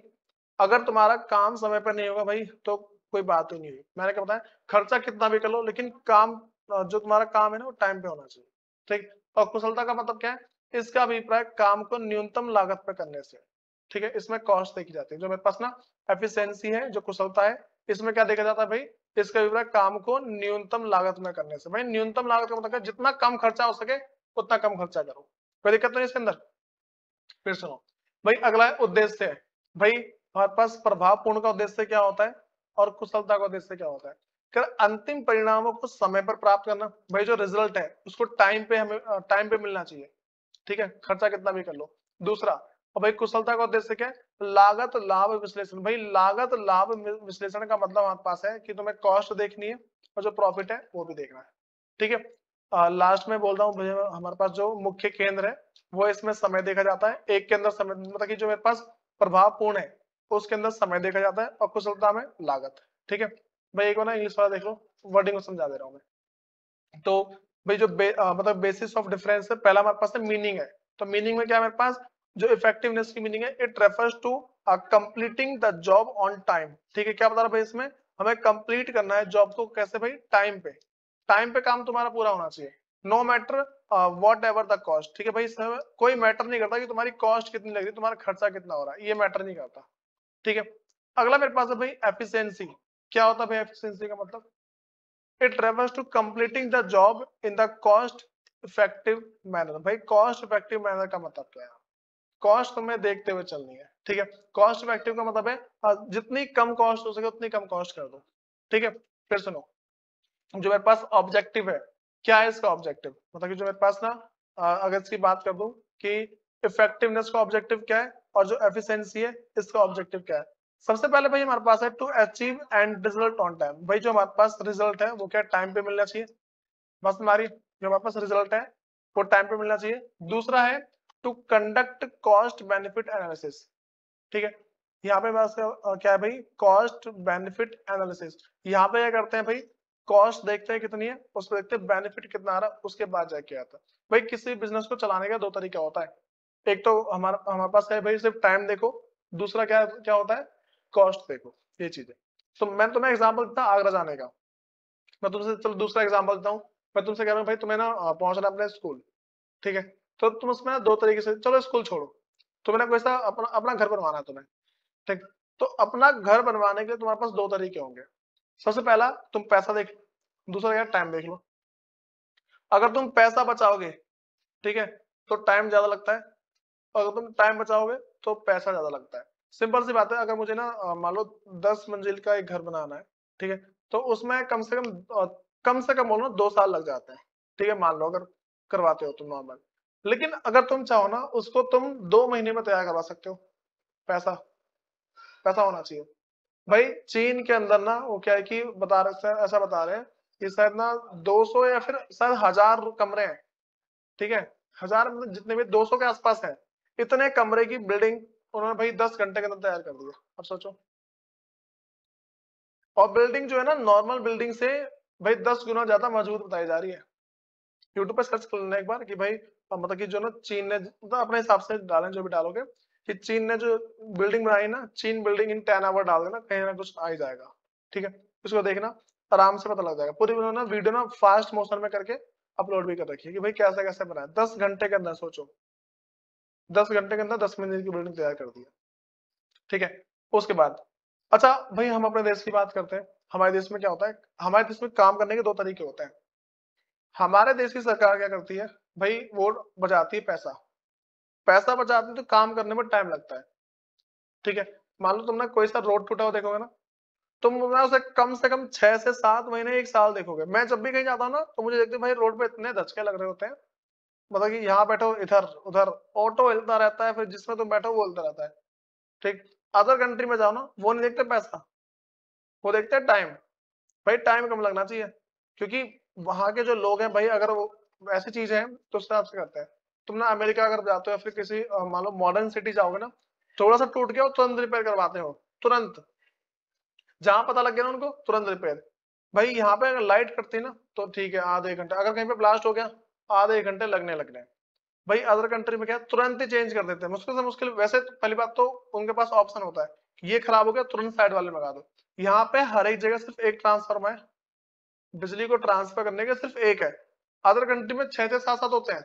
अगर तुम्हारा काम समय पर नहीं होगा भाई तो कोई बात ही नहीं हुई मैंने क्या बताया खर्चा कितना भी कर लो, लेकिन काम जो तुम्हारा काम है ना, वो टाइम पे होना चाहिए। ठीक? और कुशलता का मतलब क्या है? इसका अभिप्राय काम को न्यूनतम लागत पे करने से। ठीक है? इसमें कॉस्ट देखी जाती है। जो मेरे पास ना एफिशिएंसी है, जो कुशलता है, इसमें क्या देखा जाता है भाई? इसका अभिप्राय काम को न्यूनतम लागत में करने से। भाई, न्यूनतम लागत का मतलब जितना कम खर्चा हो सके, उतना कम खर्चा करो। कोई दिक्कत नहीं इसके अंदर? फिर सुनो। भाई, अगला उद्देश्य भाई, हमारे पास प्रभावपूर्ण का उद्देश्य क्या होता है और कुशलता का उद्देश्य क्या होता है? कर अंतिम परिणामों को समय पर प्राप्त करना। भाई, जो रिज़ल्ट है, उसको टाइम पे हमें टाइम पे मिलना चाहिए। ठीक है? खर्चा कितना भी कर लो। दूसरा, और भाई, कुशलता का उद्देश्य क्या है? लागत, लाभ, विश्लेषण। भाई, लागत, लाभ विश्लेषण का मतलब हमारे पास है कि तुम्हें कॉस्ट देखनी है और जो प्रॉफिट है, वो भी देखना है। ठीक है? लास्ट में बोल रहा हूँ हमारे पास जो मुख्य केंद्र है वो इसमें समय देखा जाता है। एक के अंदर समय मतलब कि जो मेरे पास प्रभावपूर्ण है उसके अंदर समय देखा जाता है और कुशलता में लागत ठीक है? भाई एक बार ना इंग्लिश वाला देख लो वर्डिंग को समझा दे रहा हूँ मैं। तो भाई जो बे, आ, मतलब बेसिस ऑफ़ डिफरेंस है पहला हमारे पास है मीनिंग है। तो मीनिंग में क्या मेरे पास? जो इफेक्टिवनेस की मीनिंग है it refers to completing the job on time ठीक है? क्या बता रहा भाई इसमें? हमें कंप्लीट करना है जॉब को कैसे भाई? टाइम पे। टाइम पे काम तुम्हारा पूरा होना चाहिए। No matter what ever the cost ठीक है भाई? कोई मैटर नहीं करता कि तुम्हारी कॉस्ट कितनी लग रही है, तुम्हारा खर्चा कितना हो रहा है। ये मैटर नहीं करता, ठीक है? अगला मेरे पास है भाई एफिशिएंसी क्या होता है भाई का मतलब? It refers to completing the job in the cost effective manner भाई कॉस्ट इफ़ेक्टिव मैनर का मतलब क्या है? कॉस्ट तुम्हें देखते हुए चलनी है, ठीक है? कॉस्ट इफ़ेक्टिव का मतलब है जितनी कम कॉस्ट हो सके उतनी कम कॉस्ट कर दो, ठीक है? फिर सुनो। जो मेरे पास ऑब्जेक्टिव है, क्या है इसका ऑब्जेक्टिव मतलब कि जो मेरे पास ना अगर इसकी बात कर दू कि इफेक्टिवनेस का ऑब्जेक्टिव क्या है और जो एफिशिएंसी है, इसका ऑब्जेक्टिव क्या है? सबसे पहले भाई हमारे पास है to achieve end result on time भाई जो हमारे पास रिज़ल्ट है, वो क्या टाइम पे मिलना चाहिए। बस हमारी, जो हमारे पास रिज़ल्ट है, वो टाइम पे मिलना चाहिए। दूसरा है to conduct cost benefit analysis ठीक है? यहाँ पे क्या है भाई? कॉस्ट बेनिफिट एनालिसिस यहाँ पे क्या करते हैं भाई? कॉस्ट देखते हैं कितनी है, उसको देखते हैं बेनिफिट कितना आ रहा है, उसके बाद जाके आता है। भाई, किसी बिज़नेस को चलाने का दो तरीका होता है। एक तो हमारा, हमारे पास है भाई, सिर्फ़ टाइम देखो, दूसरा क्या क्या होता है? कॉस्ट देखो, ये चीज़। है तो मैं तुम्हें एग्ज़ाम्पल देता आगरा जाने का। मैं तुमसे, चलो दूसरा एग्ज़ाम्पल देता हूँ। मैं तुमसे कह रहा हूँ, भाई, तुम्हें ना पहुँचना अपने स्कूल ठीक है? तो तुम उसमें दो तरीके से, चलो स्कूल छोड़ो। तुम्हें ना कोई अपना अपना घर बनवाना है तुम्हें, ठीक? तो अपना घर बनवाने के लिए तुम्हारे पास दो तरीके होंगे। सबसे पहला, तुम पैसा देख, दूसरा क्या टाइम देख लो। अगर तुम पैसा बचाओगे, ठीक है तो टाइम ज़्यादा लगता है। अगर तुम टाइम बचाओगे तो पैसा ज़्यादा लगता है। सिंपल सी बात है, अगर मुझे ना मान लो दस मंजिल का एक घर बनाना है, ठीक है तो उसमें कम से कम कम से कम बोलो दो साल लग जाते हैं, ठीक है, मान लो अगर करवाते हो तुम नॉर्मल लेकिन अगर तुम चाहो ना, उसको तुम दो महीने में तैयार करवा सकते हो, पैसा पैसा होना चाहिए। भाई, चीन के अंदर ना वो क्या है कि बता रहे ऐसा बता रहे हैं कि शायद ना 200 या फिर शायद हज़ार कमरे हैं, ठीक है? हज़ार मतलब जितने भी 200 के आसपास है, इतने कमरे की बिल्डिंग उन्होंने भाई 10 घंटे के अंदर तैयार कर दिया अब सोचो। और बिल्डिंग जो है ना नॉर्मल बिल्डिंग से भाई दस गुना ज़्यादा मज़बूत बताई जा रही है। यूट्यूब पर सर्च कर लेना एक बार कि भाई मतलब कि जो ना चीन ने मतलब अपने हिसाब से डालें, जो भी डालोगे कि चीन ने जो बिल्डिंग बनाई ना, चीन बिल्डिंग इन टेन आवर डाल देना, कहीं ना कुछ आ ही जाएगा, ठीक है? इसको देखना, आराम से पता लग जाएगा। पूरी उन्होंने वीडियो ना फास्ट मोशन में करके अपलोड भी कर रखी है कि भाई कैसे कैसे बनाया दस घंटे के अंदर, सोचो। दस घंटे के अंदर दस मिनट की बिल्डिंग तैयार कर दिया ठीक है? उसके बाद अच्छा भाई हम अपने देश की बात करते हैं। हमारे देश में क्या होता है? हमारे देश में काम करने के दो तरीके होते हैं। हमारे देश की सरकार क्या करती है? भाई वो बचाती है पैसा। पैसा बचाती तो काम करने में टाइम लगता है। ठीक है? मान लो तुमने कोई सा रोड टूटा हुआ देखोगे ना, तुम ना उसे कम से कम छह से सात महीने, एक साल देखोगे। मैं जब भी कहीं जाता हूँ ना तो मुझे देखते भाई रोड पे इतने धचके लग रहे होते हैं। मतलब कि यहाँ बैठो, इधर, उधर ऑटो हिलता रहता है, फिर जिसमें तुम बैठो वो हिलता रहता है। ठीक? अदर कंट्री में जाओ ना, वो नहीं देखते पैसा। वो देखते टाइम भाई टाइम कम लगना चाहिए। क्योंकि वहाँ के जो लोग हैं, भाई, अगर वो ऐसी चीज़ें हैं तो उस हिसाब से करते हैं। तुम ना अमेरिका अगर जाते हो या फिर किसी मान लो मॉडर्न सिटी जाओगे ना थोड़ा सा टूट गया और तुरंत रिपेयर करवाते हो, तुरंत। जहाँ पता लग गया ना उनको, तुरंत रिपेयर भाई, यहाँ पे अगर लाइट कटती ना तो ठीक है, आधे एक घंटे, अगर कहीं पे ब्लास्ट हो गया, आधे एक घंटे लगने लगने भाई अदर कंट्री में क्या, तुरंत ही चेंज कर देते हैं। मुश्किल से मुश्किल, वैसे तो पहली बात तो उनके पास ऑप्शन होता है ये खराब हो गया, तुरंत साइड वाले लगा दो। यहाँ पे हर एक जगह सिर्फ़ एक ट्रांसफॉर्म है। बिजली को ट्रांसफ़र करने के सिर्फ़ एक है। अदर कंट्री में छह से सात सात होते हैं।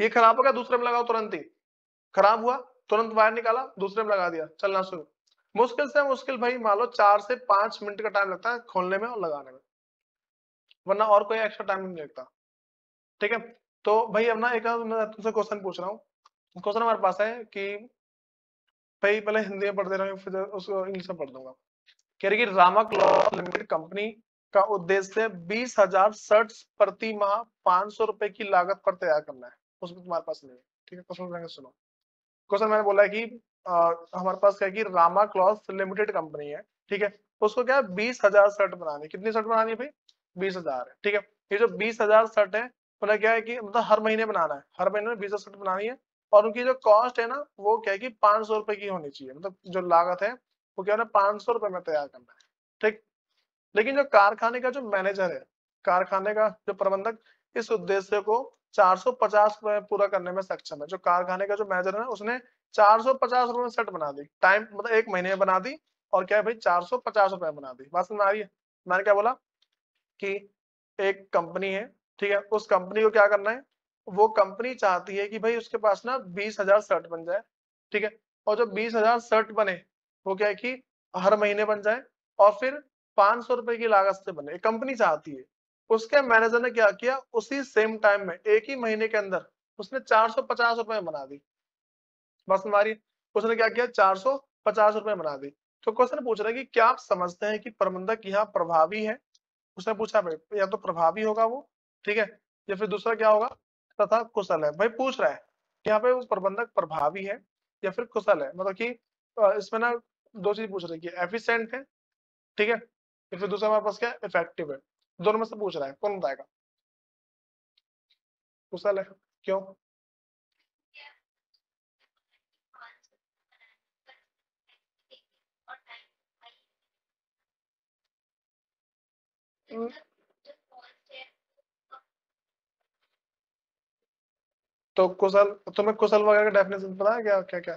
ये खराब हो गया, दूसरे में लगाओ तुरंत ही। खराब हुआ, तुरंत वायर निकाला, दूसरे में लगा दिया। चलना शुरू। मुश्किल से मुश्किल भाई, मान लो चार से पाँच मिनट का टाइम लगता है खोलने में और लगाने में। वरना और कोई एक्स्ट्रा टाइम नहीं लगता। ठीक है? तो भाई अब ना एक तुमसे क्वेश्चन पूछ रहा हूँ। क्वेश्चन हमारे पास है कि भाई पहले हिंदी में पढ़ दे रहा हूँ फिर उसको इंग्लिश में पढ़ दूँगा। कह रही रामा क्लॉथ लिमिटेड कंपनी का उद्देश्य बीस हज़ार शर्ट प्रति माह पाँच सौ रुपए की लागत पर तैयार करना है। उसमें तुम्हारे पास नहीं है ठीक है? क्वेश्चन सुनो। क्वेश्चन मैंने बोला है कि आ, हमारे पास क्या है कि रामा क्लॉथ लिमिटेड कंपनी है ठीक है? उसको क्या है बीस हज़ार शर्ट बनानी कितनी शर्ट बनानी है भाई? बीस हज़ार ठीक है? ये जो बीस हज़ार शर्ट है मतलब क्या है कि मतलब हर महीने बनाना है। हर महीने में बीस हज़ार शर्ट बनानी है और उनकी जो कॉस्ट है ना वो क्या है कि पाँच सौ रुपए की होनी चाहिए। मतलब जो लागत है वो क्या है पाँच सौ रुपए में तैयार करना है ठीक? लेकिन जो कारखाने का जो मैनेजर है कारखाने का जो प्रबंधक इस उद्देश्य को 450 रुपए पूरा करने में सक्षम है। जो कारखाने का जो मैनेजर है उसने 450 रुपए में सेट बना दी। टाइम मतलब एक महीने में बना दी और क्या है भाई 450 रुपए बना दी। बात समझ आ रही है? मैंने क्या बोला कि एक कंपनी है, ठीक है, उस कंपनी को क्या करना है? वो कंपनी चाहती है कि भाई उसके पास ना बीस हज़ार शर्ट बन जाए, ठीक है? और जो बीस हज़ार शर्ट बने, वो क्या है कि हर महीने बन जाए और फिर पाँच सौ रुपए की लागत से बने। कंपनी चाहती है उसके मैनेजर ने क्या किया? उसी सेम टाइम में, एक ही महीने के अंदर, उसने चार सौ पचास रुपए बना दी बस हमारी उसने क्या किया? चार सौ पचास रुपए बना दी तो क्वेश्चन पूछ रहे हैं कि क्या आप समझते हैं कि प्रबंधक यहाँ प्रभावी है? उसने पूछा, भाई, या तो प्रभावी होगा वो? ठीक है? या फिर दूसरा क्या होगा? तथा कुशल है। भाई, पूछ रहा है यहाँ पे प्रबंधक प्रभावी है या फिर कुशल है? मतलब कि इसमें ना दो चीज़ पूछ रही है एफिशिएंट है, ठीक है? या फिर दूसरा हमारे पास क्या? इफ़ेक्टिव है। दोनों में से पूछ रहा है कौन बताएगा? कुशल है क्यों? तो कुशल तुम्हें कुशल वगैरह का डेफिनेशन पता है क्या क्या क्या?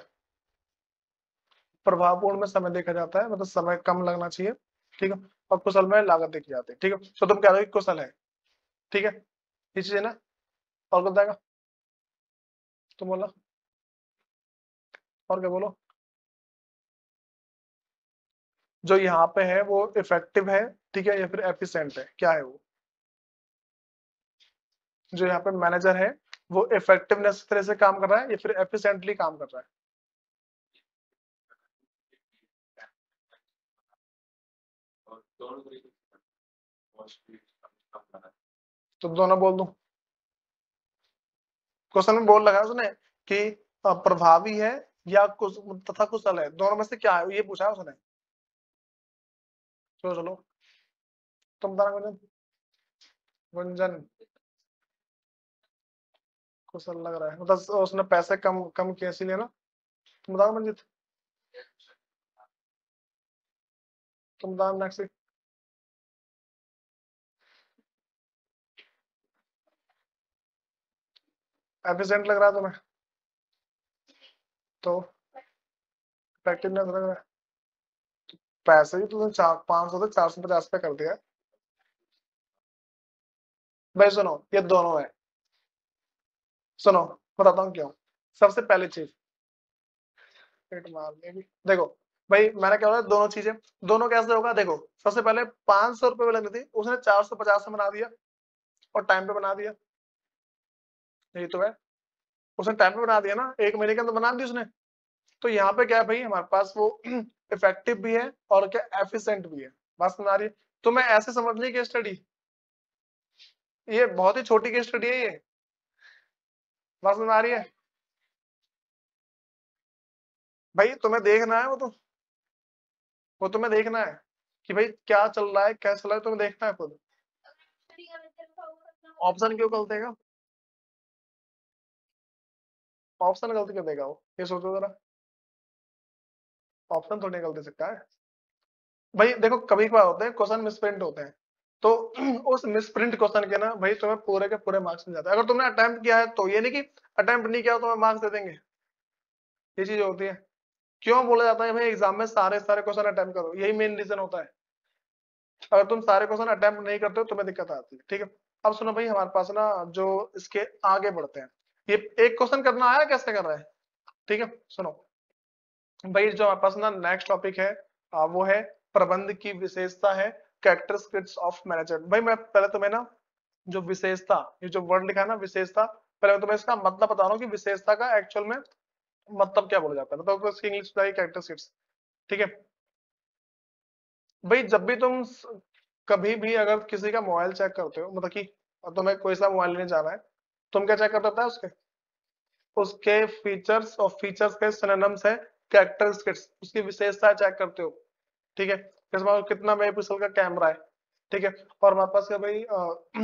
प्रभावपूर्ण में समय देखा जाता है मतलब समय कम लगना चाहिए ठीक है? और कुशल में लागत देखी जाती है, ठीक है? तो तुम कह रहे हो कुशल है। ठीक है? ये चीज़ है ना? और कौन बताएगा तुम बोला। और क्या बोलो? जो यहाँ पे है, वो इफ़ेक्टिव है, ठीक है? या फिर एफिशिएंट है? क्या है वो? जो यहाँ पे मैनेजर है, वो इफेक्टिवनेस तरह से काम कर रहा है या फिर एफिशिएंटली काम कर रहा है? तो दोनों बोल दू। क्वेश्चन में बोल लगा उसने कि प्रभावी है या कुछ तथा कुशल है। दोनों में से क्या है? ये पूछा है उसने। चलो चलो। तुम बताना गुंजन गुंजन। कुशल लग रहा है। मतलब उसने पैसे कम कम किए, इसीलिए ना। तुम बताओ, मंजित। तुम बताओ नेक्स्ट एफिशिएंट लग रहा तुम्हें? तो इफेक्टिवनेस लग रहा पैसे भी तुमने चार, पाँच सौ से चार सौ पचास पे कर दिया। भाई सुनो, ये दोनों है। सुनो, बताता हूँ क्यों। सबसे पहली चीज़। देखो, भाई मैंने क्या बोला, दोनों चीज़ें। दोनों कैसे होगा? देखो, सबसे पहले पाँच सौ रुपए लगनी थी, उसने चार सौ पचास में बना दिया और टाइम पे बना दिया। यही तो है। उसने टाइम पे बना दिया ना, एक महीने के अंदर बना दी उसने। तो यहाँ पे क्या है भाई, हमारे पास वो *clears throat* इफ़ेक्टिव भी है और क्या एफिशिएंट भी है। बात समझ आ रही है? तो मैं ऐसे समझ ली केस स्टडी ये बहुत ही छोटी केस स्टडी है ये। बात समझ आ रही है? भाई, तुम्हें देखना है वो तो। वो तुम्हें देखना है कि भाई क्या चल रहा है, क्या चल रहा है, तुम्हें देखना है खुद। ऑप्शन क्यों गलत देगा ऑप्शन गलती कर देगा वो। ये सोचो जरा। ऑप्शन थोड़ी गलती सकता है। भाई, देखो, कभी कभार होते हैं क्वेश्चन मिसप्रिंट होते हैं। तो *clears throat* उस मिसप्रिंट क्वेश्चन के ना, भाई, तुम्हें पूरे के पूरे मार्क्स मिल जाते हैं। अगर तुमने अटेम्प्ट किया है तो ये नहीं कि अटेम्प्ट नहीं किया तो तुम्हें मार्क्स दे देंगे। ये चीज़ होती है। क्यों बोला जाता है भाई एग्ज़ाम में सारे सारे क्वेश्चन अटेम्प्ट करो? यही मेन रीजन होता है। अगर तुम सारे क्वेश्चन अटेम्प्ट नहीं करते हो, तुम्हें दिक्कत आती है। ठीक है? अब सुनो भाई, हमारे पास ना, जो इसके आगे बढ़ते हैं। ये एक क्वेश्चन करना आया, कैसे कर रहा है? ठीक है, सुनो। भाई, जो हमारे पास ना नेक्स्ट टॉपिक है वो है प्रबंध की विशेषता है कैरेक्टरिस्टिक्स ऑफ़ मैनेजर भाई, मैं पहले तुम्हें ना जो विशेषता, ये जो वर्ड लिखा है ना, विशेषता, पहले मैं तुम्हें इसका मतलब बता रहा हूँ कि विशेषता का एक्चुअल में मतलब क्या बोला जाता है। बताओ तो इसकी इंग्लिश बताइए कैरेक्टरिस्टिक्स ठीक है? भाई, जब भी तुम कभी भी अगर किसी का मोबाइल चेक करते हो मतलब कि तुम्हें कोई सा मोबाइल लेने जाना है तुम क्या चेक करता है उसके? उसके फीचर्स और फीचर्स के सिनोनिम्स है कैरेक्टरिस्टिक्स उसकी विशेषता चेक करते हो। ठीक है? जैसे कितना मेगापिक्सल का कैमरा है। ठीक है? और हमारे पास क्या भाई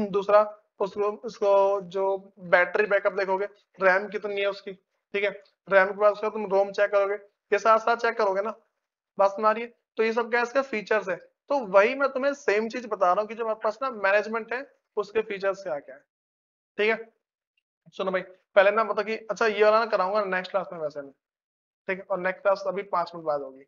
*clears throat* दूसरा, उसको उसको जो बैटरी बैकअप देखोगे रैम कितनी है उसकी? ठीक है? रैम के बाद तुम रोम चेक करोगे। ये साथ साथ चेक करोगे ना? बात सुना है? तो ये सब क्या इसके फीचर्स है। तो वही मैं तुम्हें सेम चीज़ बता रहा हूँ कि जो हमारे पास ना मैनेजमेंट है, उसके फीचर्स क्या क्या है। ठीक है? सुनो भाई, पहले ना मतलब कि अच्छा ये वाला ना कराऊँगा नेक्स्ट क्लास में वैसे ठीक है? और नेक्स्ट क्लास अभी पाँच मिनट बाद होगी।